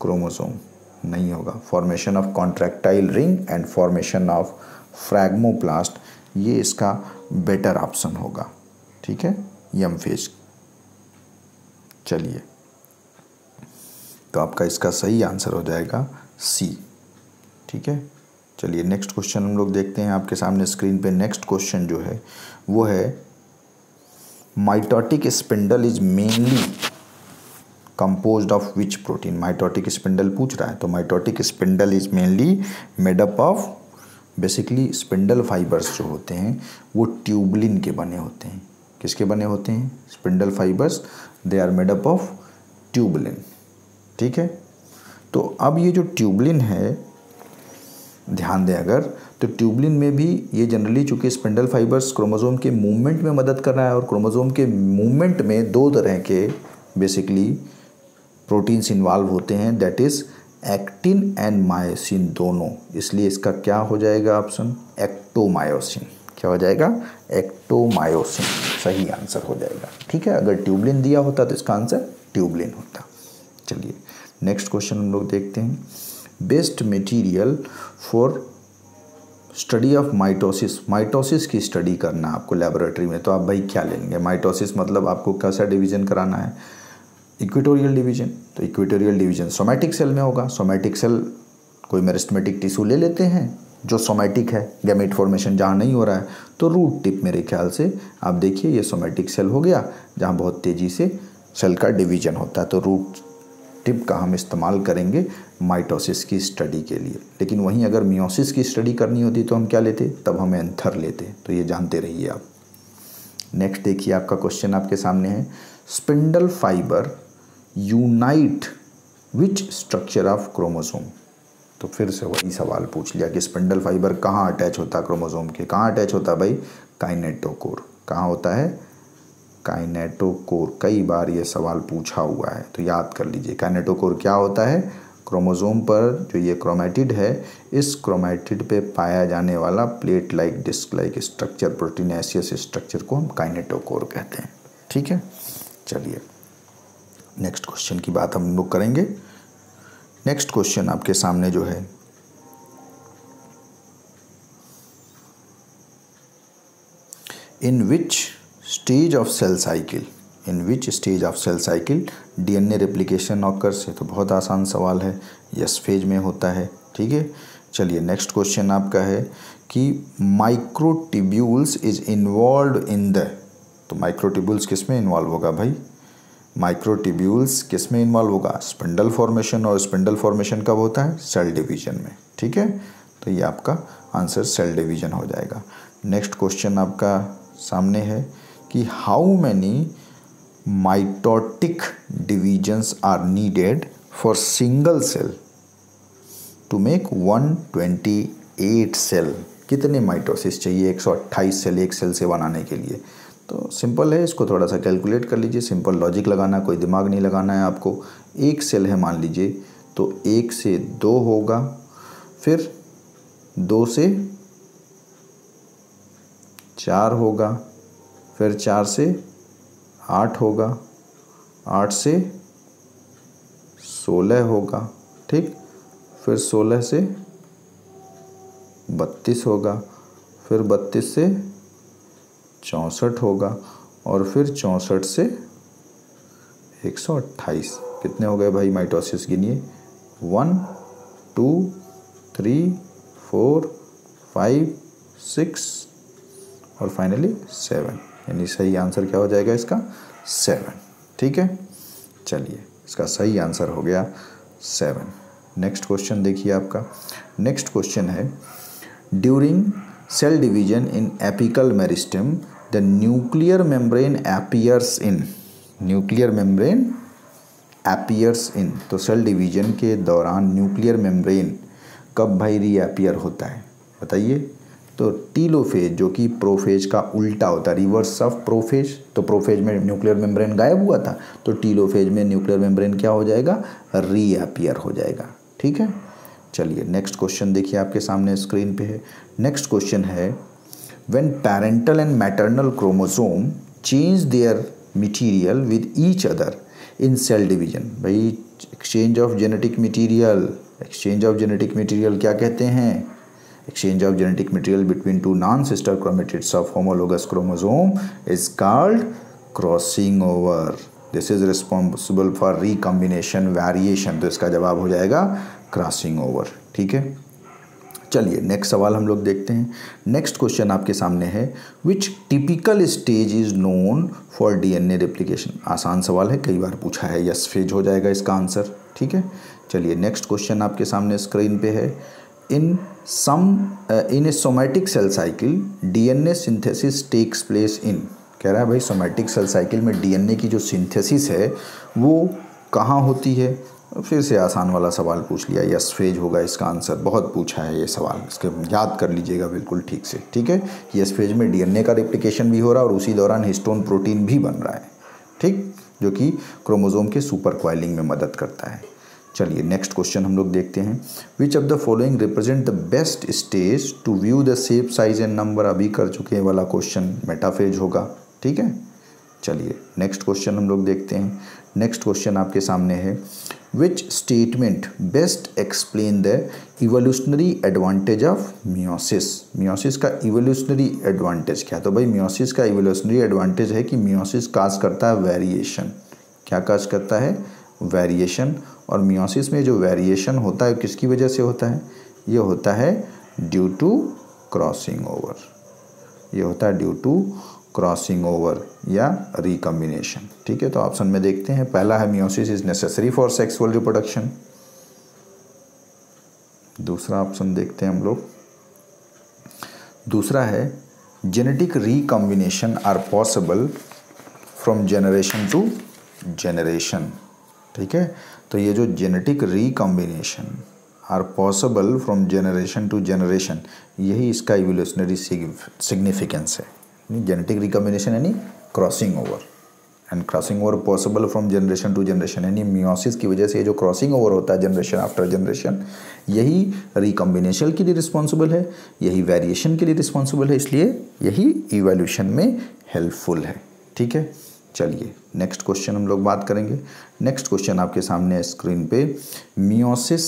A: chromosome नहीं होगा। Formation of contractile ring and formation of phragmoplast, ये इसका बेटर ऑप्शन होगा। ठीक है? यम फ़ेज़ चलिए। तो आपका इसका सही आंसर हो जाएगा सी। ठीक है? चलिए नेक्स्ट क्वेश्चन हम लोग देखते हैं आपके सामने स्क्रीन पे नेक्स्ट क्वेश्चन जो है, वो है mitotic spindle is mainly composed of which protein mitotic spindle पूछ रहा है तो mitotic spindle is mainly made up of basically spindle fibres जो होते हैं, वो ट्यूबलिन के बने होते हैं। किसके बने होते हैं? Spindle fibres they are made up of tubulin ठीक है? तो अब ये जो ट्यूबलिन है ध्यान दें अगर तो ट्यूबलिन में भी ये जनरली चूँकि स्पिंडल फाइबर्स क्रोमोजोम के मूवमेंट में मदद कर रहा है और क्रोमोजोम के मूवमेंट में दो तरह के बेसिकली प्रोटीन्स इन्वॉल्व होते हैं that is actin and myosin दोनों। इसलिए इसका क्या हो जाएगा ऑप्शन एक्टोमायोसिन क्या हो जाएगा? एक्टोमायोसिन सही आंसर हो जाएगा। ठीक है? अगर ट्यूबलिन दिया होता तो इसका आंसर ट्यूबलिन होता। चलिए नेक्स्ट क्वेश्चन हम लोग देखते हैं। Best material for study of mitosis. Mitosis की स्टडी करना आपको लेबोरेटरी में तो आप भाई क्या लेंगे? माइटोसिस मतलब आपको कैसा डिवीज़न कराना है? इक्विटोरियल डिवीज़न तो इक्विटोरियल डिवीज़न सोमैटिक सेल में होगा। सोमैटिक सेल कोई मेरिस्टमेटिक टिश्यू ले लेते हैं, जो सोमैटिक है गैमेट फॉर्मेशन जहाँ नहीं हो रहा है तो रूट टिप मेरे ख्याल से, आप देखिए, ये सोमैटिक सेल हो गया, जहाँ बहुत तेज़ी से सेल का डिवीज़न होता है तो रूट टिप का हम इस्तेमाल करेंगे माइटोसिस की स्टडी के लिए। लेकिन वहीं अगर मियोसिस की स्टडी करनी होती तो हम क्या लेते? तब हम एंथर लेते। तो ये जानते रहिए आप। नेक्स्ट देखिए आपका क्वेश्चन आपके सामने है। Spindle fibre unite which structure of chromosome? तो फिर से वही सवाल पूछ लिया कि स्पिंडल फाइबर कहाँ अटैच होता है क्रोमोसोम के? कहाँ अटैच होता है भाई? काइनेटोकोर। कहाँ होता है? काइनेटोकोर कई बार ये सवाल पूछा हुआ है तो याद कर लीजिए। काइनेटोकोर क्या होता है? क्रोमोसोम पर जो ये क्रोमेटिड है, इस क्रोमेटिड पे पाया जाने वाला plate like disc like structure, proteinaceous structure को हम काइनेटोकोर कहते हैं। ठीक है? चलिए, नेक्स्ट क्वेश्चन की बात हम लोग करेंगे। नेक्स्ट क्वेश्चन आपके सामने जो है, in which stage of cell cycle in which stage of cell cycle DNA replication occurs ये तो बहुत आसान सवाल है यस फ़ेज़ में होता है, ठीक है? चलिए नेक्स्ट क्वेश्चन आपका है कि microtubules is involve in the तो माइक्रोटिब्यूल्स किसमें इन्वॉल्व होगा भाई? माइक्रोटिब्यूल्स किसमें इन्वॉल्व होगा? स्पिंडल फॉर्मेशन और स्पिंडल फॉर्मेशन कब होता है? सेल डिवीज़न में, ठीक है? तो ये आपका आंसर सेल डिवीज़न हो जाएगा। नेक्स्ट क्वेश्चन आपका सामने है कि how many mitotic divisions are needed for single cell to make 128 cell कितने माइटोसिस चाहिए? 128 सेल एक सेल से बनाने के लिए। तो सिंपल है, इसको थोड़ा सा कैलकुलेट कर लीजिए। सिंपल लॉजिक लगाना, कोई दिमाग नहीं लगाना है आपको। एक सेल है मान लीजिए तो एक से दो होगा। फिर दो से चार होगा। फिर चार से आठ होगा। आठ से सोलह होगा, ठीक? फिर सोलह से बत्तीस होगा। फिर बत्तीस से चौंसठ होगा और फिर चौंसठ से एक सौ अट्ठाईस। कितने हो गए भाई mitosis गिनिए one, two, three, four, five, six और फाइनली सेवन। यानी सही आंसर क्या हो जाएगा इसका? सेवन ठीक है? चलिए, इसका सही आंसर हो गया सेवन नेक्स्ट क्वेश्चन देखिए आपका। नेक्स्ट क्वेश्चन है during cell division in apical meristem the nuclear membrane appears in nuclear membrane appears in तो सेल डिवीज़न के दौरान न्यूक्लियर मेम्ब्रेन कब भाई रीअपियर होता है? बताइए। तो टीलोफेज, जो कि प्रोफेज का उल्टा होता है, रिवर्स ऑफ़ प्रोफेज तो प्रोफेज में न्यूक्लियर मेम्ब्रेन गायब हुआ था तो टीलोफेज में न्यूक्लियर मेम्ब्रेन क्या हो जाएगा? रीअपियर हो जाएगा। ठीक है? चलिए नेक्स्ट क्वेश्चन देखिए आपके सामने स्क्रीन पे है। नेक्स्ट क्वेश्चन है, when parental and maternal chromosome change their material with each other in cell division, भाई, exchange of genetic material, exchange of genetic material क्या कहते हैं? Exchange of genetic material between two non sister chromatids of homologous chromosome is called crossing over this is responsible for recombination variation तो इसका जवाब हो जाएगा क्रॉसिंग ओवर ठीक है? चलिए नेक्स्ट सवाल हम लोग देखते हैं। नेक्स्ट क्वेश्चन आपके सामने है। Which typical stage is known for DNA replication आसान सवाल है, कई बार पूछा है यस फ़ेज़ हो जाएगा इसका आंसर ठीक है? चलिए नेक्स्ट क्वेश्चन आपके सामने स्क्रीन पे है। In some in a somatic cell cycle DNA synthesis takes place in कह रहा है, भाई सोमेटिक सेल साइकिल में डीएनए की जो सिंथेसिस है, वो कहाँ होती है? फिर से आसान वाला सवाल पूछ लिया, यस, फ़ेज़ होगा इसका आंसर। बहुत पूछा है ये सवाल, इसके याद कर लीजिएगा बिल्कुल ठीक से, ठीक है? यस, फ़ेज़ में डीएनए का रिप्लिकेशन भी हो रहा है और उसी दौरान हिस्टोन प्रोटीन भी बन रहा है, ठीक? जो कि क्रोमोजोम के सुपर क्वाइलिंग में मदद करता है। चलिए नेक्स्ट क्वेश्चन हम लोग देखते हैं। Which of the following represent the best stage to view the shape size and number अभी कर चुके हैं वाला क्वेश्चन मेटाफेज होगा, ठीक है? चलिए नेक्स्ट क्वेश्चन हम लोग देखते हैं। नेक्स्ट क्वेश्चन आपके सामने है। Which statement best explain the evolutionary advantage of meiosis meiosis का इवोल्यूशनरी एडवांटेज क्या? तो भाई म्योसिस का इवोल्यूशनरी एडवांटेज है कि म्योसिस काज करता है वेरिएशन क्या काज करता है? वेरिएशन और मियोसिस में जो वेरिएशन होता है, किसकी वजह से होता है? ये होता है ड्यू टू क्रॉसिंग ओवर ये होता है ड्यू टू क्रॉसिंग ओवर या रिकम्बिनेशन ठीक है तो ऑप्शन में देखते हैं। पहला है meiosis is necessary for sexual reproduction दूसरा ऑप्शन देखते हैं हम लोग। दूसरा है genetic recombination are possible from generation to generation ठीक है? तो ये जो genetic recombination are possible from generation to generation यही इसका इवोल्यूशनरी सिग्निफिकेंस है। जेनेटिक रिकम्बिनेशन यानी crossing over and crossing over possible from generation to generation यानी मियोसिस की वजह से ये जो क्रॉसिंग ओवर होता है जनरेशन आफ्टर जनरेशन यही रिकॉम्बिनेशन के लिए रिस्पॉन्सिबल है, यही वेरिएशन के लिए रिस्पॉन्सिबल है, इसलिए यही इवोल्यूशन में हेल्पफुल है। ठीक है? चलिए नेक्स्ट क्वेश्चन हम लोग बात करेंगे। नेक्स्ट क्वेश्चन आपके सामने स्क्रीन पे मियोसिस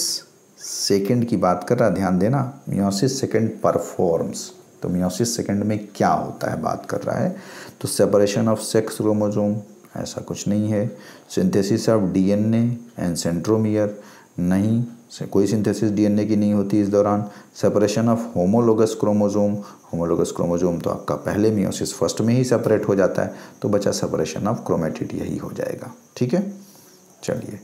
A: सेकंड की बात कर रहा ध्यान देना मियोसिस सेकंड परफॉर्म्स तो मियोसिस सेकंड में क्या होता है बात कर रहा है? तो सेपरेशन ऑफ़ सेक्स क्रोमोजोम ऐसा कुछ नहीं है। Synthesis of DNA and centromere नहीं। कोई सिंथेसिस डीएनए की नहीं होती इस दौरान। Separation of homologous chromosome homologous chromosome तो आपका पहले मियोसिस फ़र्स्ट में ही सेपरेट हो जाता है तो बचा सेपरेशन ऑफ़ क्रोमेटिड यही हो जाएगा। ठीक है? चलिए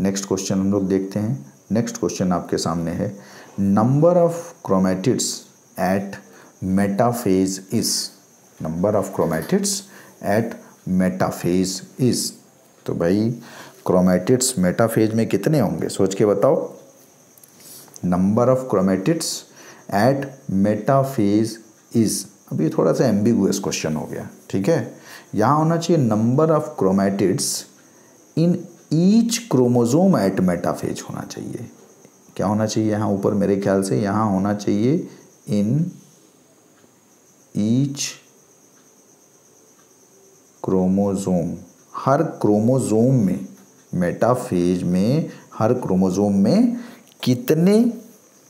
A: नेक्स्ट क्वेश्चन हम लोग देखते हैं। नेक्स्ट क्वेश्चन आपके सामने है। Number of chromatids at metaphase is number of chromatids at metaphase is तो भाई क्रोमेटिड्स मेटाफेज में कितने होंगे? सोच के बताओ। Number of chromatids at metaphase is अब ये थोड़ा सा एम्बिगुअस क्वेश्चन हो गया, ठीक है? यहाँ होना चाहिए number of chromatids in each chromosome at metaphase होना चाहिए। क्या होना चाहिए यहाँ ऊपर मेरे ख्याल से? यहाँ होना चाहिए इन ईच क्रोमोजोम हर क्रोमोजोम में मेटाफेज में, हर क्रोमोजोम में कितने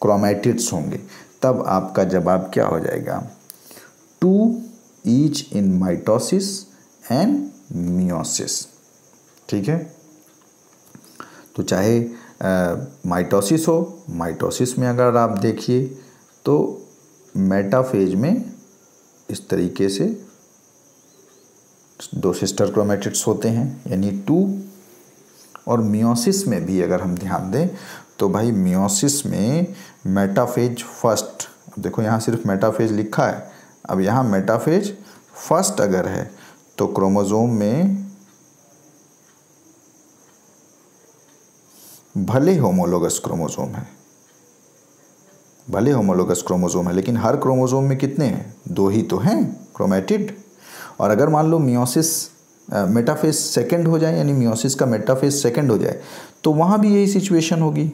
A: क्रोमेटिड्स होंगे? तब आपका जवाब क्या हो जाएगा? Two each in mitosis and meiosis. ठीक है? तो चाहे माइटोसिस हो, माइटोसिस में अगर आप देखिए तो मेटाफेज में इस तरीके से दो सिस्टर क्रोमेटिड्स होते हैं, यानी टू और मियोसिस में भी अगर हम ध्यान दें तो भाई मियोसिस में मेटाफेज फ़र्स्ट देखो यहाँ सिर्फ़ मेटाफेज लिखा है। अब यहाँ मेटाफेज फ़र्स्ट अगर है तो क्रोमोजोम में भले होमोलोगस क्रोमोजोम है। भले होमोलोगस क्रोमोजोम है, लेकिन हर क्रोमोजोम में कितने हैं? दो ही तो हैं क्रोमेटिड और अगर मान लो मियोसिस मेटाफेज सेकंड हो जाए, यानी मियोसिस का मेटाफेज सेकंड हो जाए तो वहाँ भी यही सिचुएशन होगी।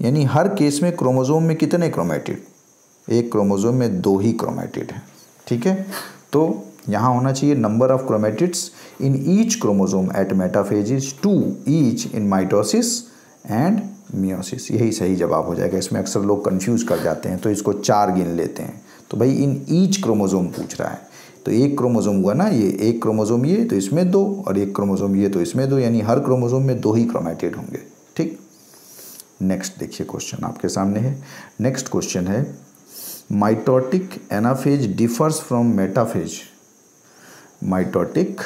A: यानी हर केस में क्रोमोजोम में कितने क्रोमेटिड? एक क्रोमोजोम में दो ही क्रोमेटिड हैं, ठीक है? तो यहाँ होना चाहिए number of chromatids in each chromosome at metaphase is two each in mitosis and meiosis यही सही जवाब हो जाएगा, इसमें अक्सर लोग कंफ्यूज कर जाते हैं तो इसको चार गिन लेते हैं। तो भाई इन ईच क्रोमोजोम पूछ रहा है तो एक क्रोमोजोम हुआ ना, ये एक क्रोमोजोम ये तो इसमें दो, और एक क्रोमोजोम ये तो इसमें दो, यानी हर क्रोमोजोम में दो ही क्रोमेटेड होंगे। नेक्स्ट देखिए क्वेश्चन आपके सामने है। नेक्स्ट क्वेश्चन है mitotic anaphase differs from metaphase mitotic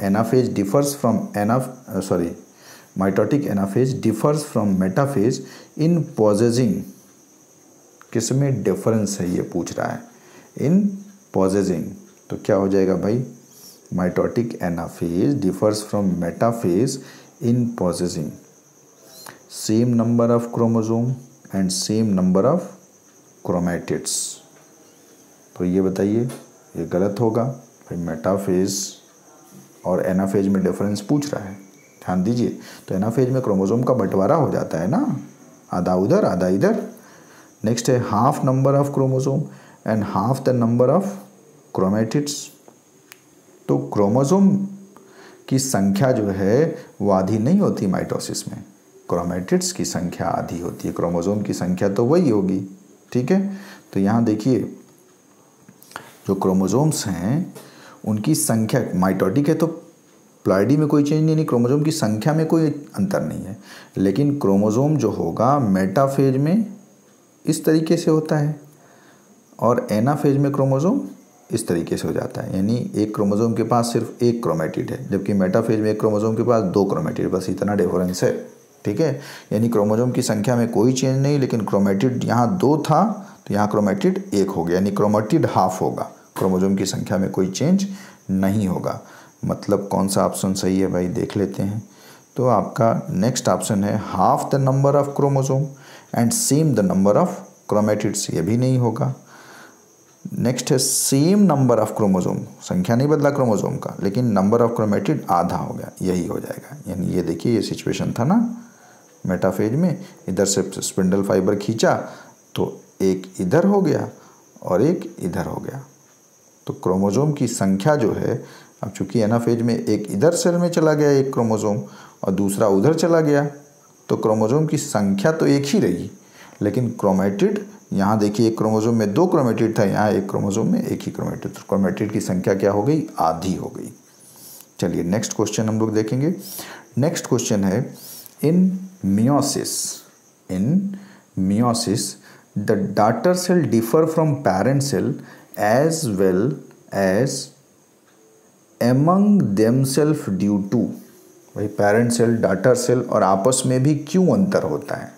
A: anaphase differs from ana sorry mitotic anaphase differs from metaphase in possessing किसमें डिफरेंस है ये पूछ रहा है। इन पॉजेजिंग तो क्या हो जाएगा भाई? Mitotic anaphase differs from metaphase in possessing same number of chromosome and same number of chromatids तो ये बताइए, ये गलत होगा? भाई मेटाफेज और एनाफेज में डिफरेंस पूछ रहा है। ध्यान दीजिए तो एनाफेज में क्रोमोजोम का बंटवारा हो जाता है ना? आधा उधर, आधा इधर। नेक्स्ट है half number of chromosome and half the number of chromatids तो क्रोमोजोम की संख्या जो है, वो आधी नहीं होती माइटोसिस में। क्रोमेटिड्स की संख्या आधी होती है क्रोमोजोम की संख्या तो वही होगी, ठीक है? तो यहाँ देखिए, जो क्रोमोजोम्स हैं, उनकी संख्या माइटोटिक है तो प्लाइडी में कोई चेंज नहीं नहीं क्रोमोजोम की संख्या में कोई अंतर नहीं है, लेकिन क्रोमोजोम जो होगा मेटाफेज में इस तरीके से होता है और एनाफेज में क्रोमोजोम इस तरीके से हो जाता है, यानी एक क्रोमोजोम के पास सिर्फ़ एक क्रोमेटिड है, जबकि मेटाफेज में एक क्रोमोजोम के पास दो क्रोमेटिड बस इतना डिफरेंस है। ठीक है? यानी क्रोमोजोम की संख्या में कोई चेंज नहीं, लेकिन क्रोमेटिड यहाँ दो था तो यहाँ क्रोमेटिड एक हो गया, यानी क्रोमेटिड हाफ़ होगा। क्रोमोजोम की संख्या में कोई चेंज नहीं होगा। मतलब कौन सा ऑप्शन सही है भाई? देख लेते हैं। तो आपका नेक्स्ट ऑप्शन है half the number of chromosome and same the number of chromatids ये भी नहीं होगा। नेक्स्ट है सेम नंबर ऑफ़ क्रोमोजोम संख्या नहीं बदला क्रोमोजोम का, लेकिन नंबर ऑफ़ क्रोमेटिड आधा हो गया, यही हो जाएगा। यानी ये देखिए, ये सिचुएशन था ना? मेटाफेज में, इधर से स्पिंडल फाइबर खींचा तो एक इधर हो गया और एक इधर हो गया। तो क्रोमोजोम की संख्या जो है, अब चूँकि एनाफेज में एक इधर सेल में चला गया एक क्रोमोजोम और दूसरा उधर चला गया तो क्रोमोजोम की संख्या तो एक ही रही। लेकिन क्रोमेटिड, यहाँ देखिए एक क्रोमोजोम में दो क्रोमेटिड था, यहाँ एक क्रोमोजोम में एक ही क्रोमेटिड। तो क्रोमेटिड की संख्या क्या हो गई? आधी हो गई। चलिए नेक्स्ट क्वेश्चन हम लोग देखेंगे। नेक्स्ट क्वेश्चन है, in in meiosis the daughter cell differ from parent cell as well as among them self due to भाई पेरेंट सेल डाटर सेल और आपस में भी क्यों अंतर होता है?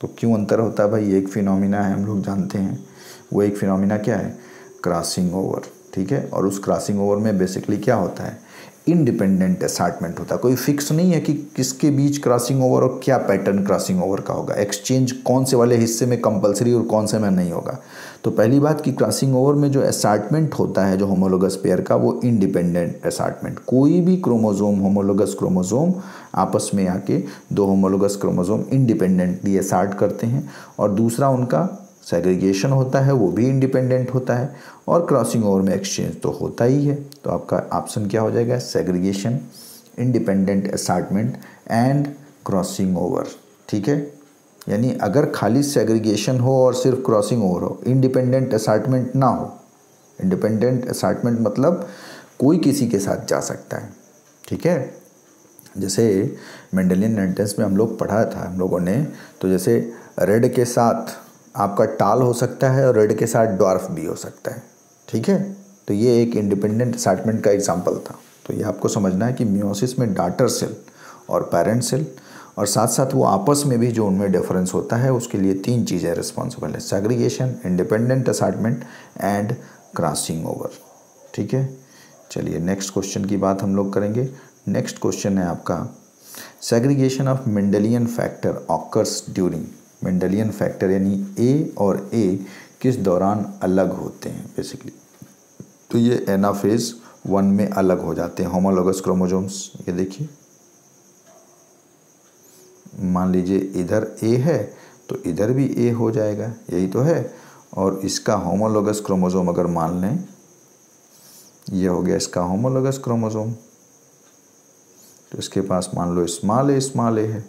A: तो क्यों अंतर होता है भाई? एक फिनोमिना है, हम लोग जानते हैं। वो एक फिनोमिना क्या है? क्रॉसिंग ओवर ठीक है? और उस क्रॉसिंग ओवर में बेसिकली क्या होता है? इंडिपेंडेंट असार्टमेंट होता है। कोई फिक्स नहीं है कि किसके बीच क्रॉसिंग ओवर और क्या पैटर्न क्रॉसिंग ओवर का होगा। एक्सचेंज कौन से वाले हिस्से में कंपलसरी और कौन से में नहीं होगा। तो पहली बात कि क्रॉसिंग ओवर में जो असार्टमेंट होता है, जो होमोलोगस पेयर का, वो इंडिपेंडेंट असार्टमेंट कोई भी क्रोमोजोम होमोलोगस क्रोमोजोम आपस में आके दो होमोलोगस क्रोमोजोम इंडिपेंडेंटली असार्ट करते हैं। और दूसरा उनका सेग्रीगेशन होता है, वो भी इंडिपेंडेंट होता है और क्रॉसिंग ओवर में एक्सचेंज तो होता ही है। तो आपका ऑप्शन क्या हो जाएगा? Segregation independent assortment and crossing over ठीक है? यानी अगर खाली सेग्रीगेशन हो और सिर्फ़ क्रॉसिंग ओवर हो इंडिपेंडेंट असार्टमेंट ना हो इंडिपेंडेंट असार्टमेंट मतलब कोई किसी के साथ जा सकता है, ठीक है? जैसे मेंडेलियन एंटेंस में हम लोग पढ़ा था, हम लोगों ने तो जैसे रेड के साथ आपका टाल हो सकता है और रेड के साथ डॉर्फ भी हो सकता है। ठीक है? तो ये एक इंडिपेंडेंट असार्टमेंट का एग्ज़ाम्पल था। तो ये आपको समझना है कि म्योसिस में डाटर सेल और पेरेंट सेल और साथ साथ वो आपस में भी जो उनमें डिफरेंस होता है, उसके लिए तीन चीज़ें रिस्पॉन्सिबल है। Segregation independent assortment and crossing over ठीक है? चलिए नेक्स्ट क्वेश्चन की बात हम लोग करेंगे। नेक्स्ट क्वेश्चन है आपका। Segregation of Mendelian factor occurs during Mendelian factor यानी ए और ए किस दौरान अलग होते हैं बेसिकली तो ये एनाफेज वन में अलग हो जाते हैं होमोलोगस क्रोमोजोम्स ये देखिए। मान लीजिए इधर ए है तो इधर भी ए हो जाएगा, यही तो है। और इसका होमोलोगस क्रोमोजोम अगर मान लें, ये हो गया इसका होमोलोगस क्रोमोजोम तो इसके पास मान लो स्मॉल ए स्मॉल ए है।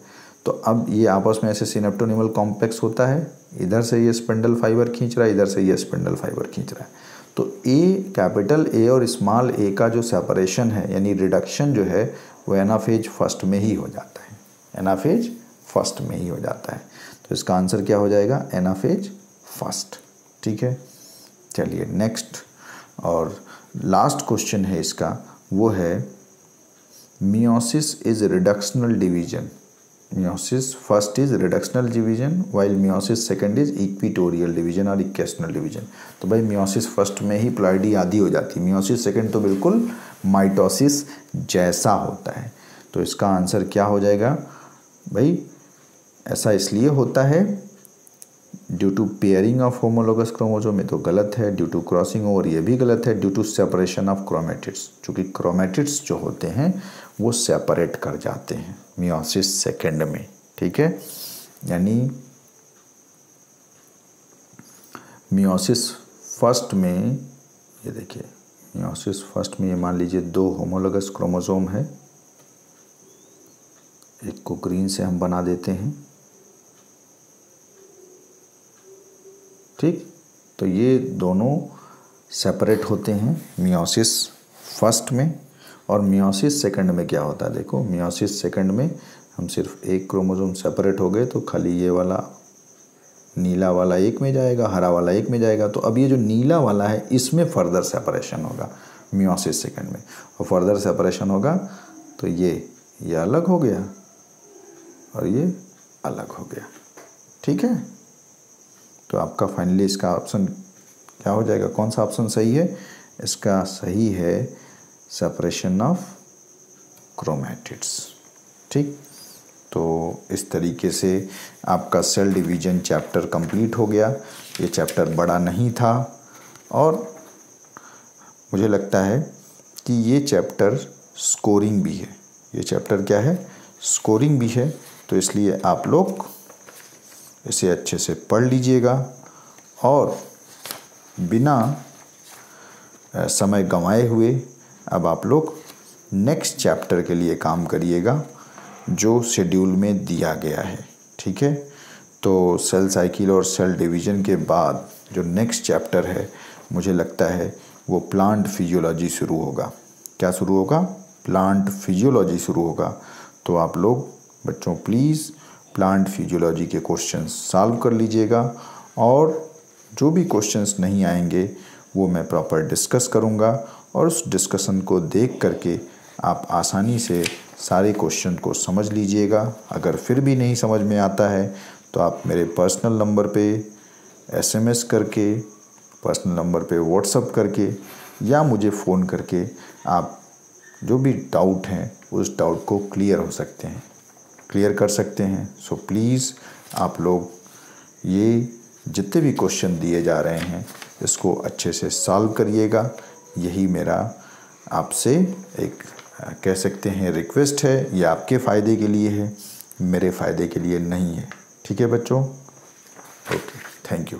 A: तो अब ये आपस में ऐसे सिनेप्टोनिमल कॉम्प्लेक्स होता है। इधर से ये स्पेंडल फाइबर खींच रहा है, इधर से ये स्पेंडल फाइबर खींच रहा है। तो ए कैपिटल ए और स्मॉल ए का जो सेपरेशन है, यानी रिडक्शन जो है, वो एनाफेज फ़र्स्ट में ही हो जाता है। एनाफेज फ़र्स्ट में ही हो जाता है। तो इसका आंसर क्या हो जाएगा? एनाफेज फ़र्स्ट ठीक है? चलिए नेक्स्ट और लास्ट क्वेश्चन है इसका। वो है meiosis is reductional division meiosis. First is reductional division, while meiosis. Second is equatorial division और इक्वेशनल डिवीज़न तो भाई मियोसिस फ़र्स्ट में ही प्लाइडी आधी हो जाती है। मियोसिस सेकंड तो बिल्कुल माइटोसिस जैसा होता है। तो इसका आंसर क्या हो जाएगा? भाई ऐसा इसलिए होता है due to pairing of homologous chromosome में तो गलत है। ड्यू टू क्रॉसिंग ओवर ये भी गलत है। Due to separation of chromatids चूँकि क्रोमेटिड्स जो होते हैं वो सेपरेट कर जाते हैं मियोसिस सेकेंड में, ठीक है? यानी मियोसिस फ़र्स्ट में, ये देखिए मियोसिस फ़र्स्ट में ये मान लीजिए दो होमोलोगस क्रोमोसोम है। एक को ग्रीन से हम बना देते हैं। ठीक? तो ये दोनों सेपरेट होते हैं मियोसिस फ़र्स्ट में। और मियोसिस सेकंड में क्या होता है? देखो मियोसिस सेकंड में हम सिर्फ़ एक क्रोमोसोम सेपरेट हो गए तो खाली ये वाला नीला वाला एक में जाएगा, हरा वाला एक में जाएगा तो अब ये जो नीला वाला है, इसमें फर्दर सेपरेशन होगा मियोसिस सेकंड में। और फर्दर सेपरेशन होगा तो ये ये अलग हो गया और ये अलग हो गया। ठीक है? तो आपका फाइनली इसका ऑप्शन क्या हो जाएगा? कौन सा ऑप्शन सही है? इसका सही है सेपरेशन ऑफ़ क्रोमेटिड्स ठीक? तो इस तरीके से आपका सेल डिवीज़न चैप्टर कंप्लीट हो गया। ये चैप्टर बड़ा नहीं था। और मुझे लगता है कि ये चैप्टर स्कोरिंग भी है। ये चैप्टर क्या है? स्कोरिंग भी है। तो इसलिए आप लोग इसे अच्छे से पढ़ लीजिएगा। और बिना समय गंवाए हुए अब आप लोग नेक्स्ट चैप्टर के लिए काम करिएगा, जो शेड्यूल में दिया गया है, ठीक है? तो सेल साइकिल और सेल डिवीज़न के बाद जो नेक्स्ट चैप्टर है, मुझे लगता है वो प्लांट फिजियोलॉजी शुरू होगा। क्या शुरू होगा? प्लांट फिजियोलॉजी शुरू होगा। तो आप लोग बच्चों प्लीज़ प्लांट फिजियोलॉजी के क्वेश्चंस सॉल्व कर लीजिएगा और जो भी क्वेश्चंस नहीं आएँगे, वो मैं प्रॉपर डिस्कस करूँगा। और उस डिस्कशन को देख करके आप आसानी से सारे क्वेश्चन को समझ लीजिएगा। अगर फिर भी नहीं समझ में आता है तो आप मेरे पर्सनल नंबर पे एसएमएस करके पर्सनल नंबर पे व्हाट्सअप करके, या मुझे फ़ोन करके आप जो भी डाउट हैं, उस डाउट को क्लियर हो सकते हैं। क्लियर कर सकते हैं। सो प्लीज़ आप लोग ये जितने भी क्वेश्चन दिए जा रहे हैं, इसको अच्छे से सॉल्व करिएगा। यही मेरा आपसे एक कह सकते हैं रिक्वेस्ट है। ये आपके फ़ायदे के लिए है, मेरे फ़ायदे के लिए नहीं है। ठीक है बच्चों? Okay thank you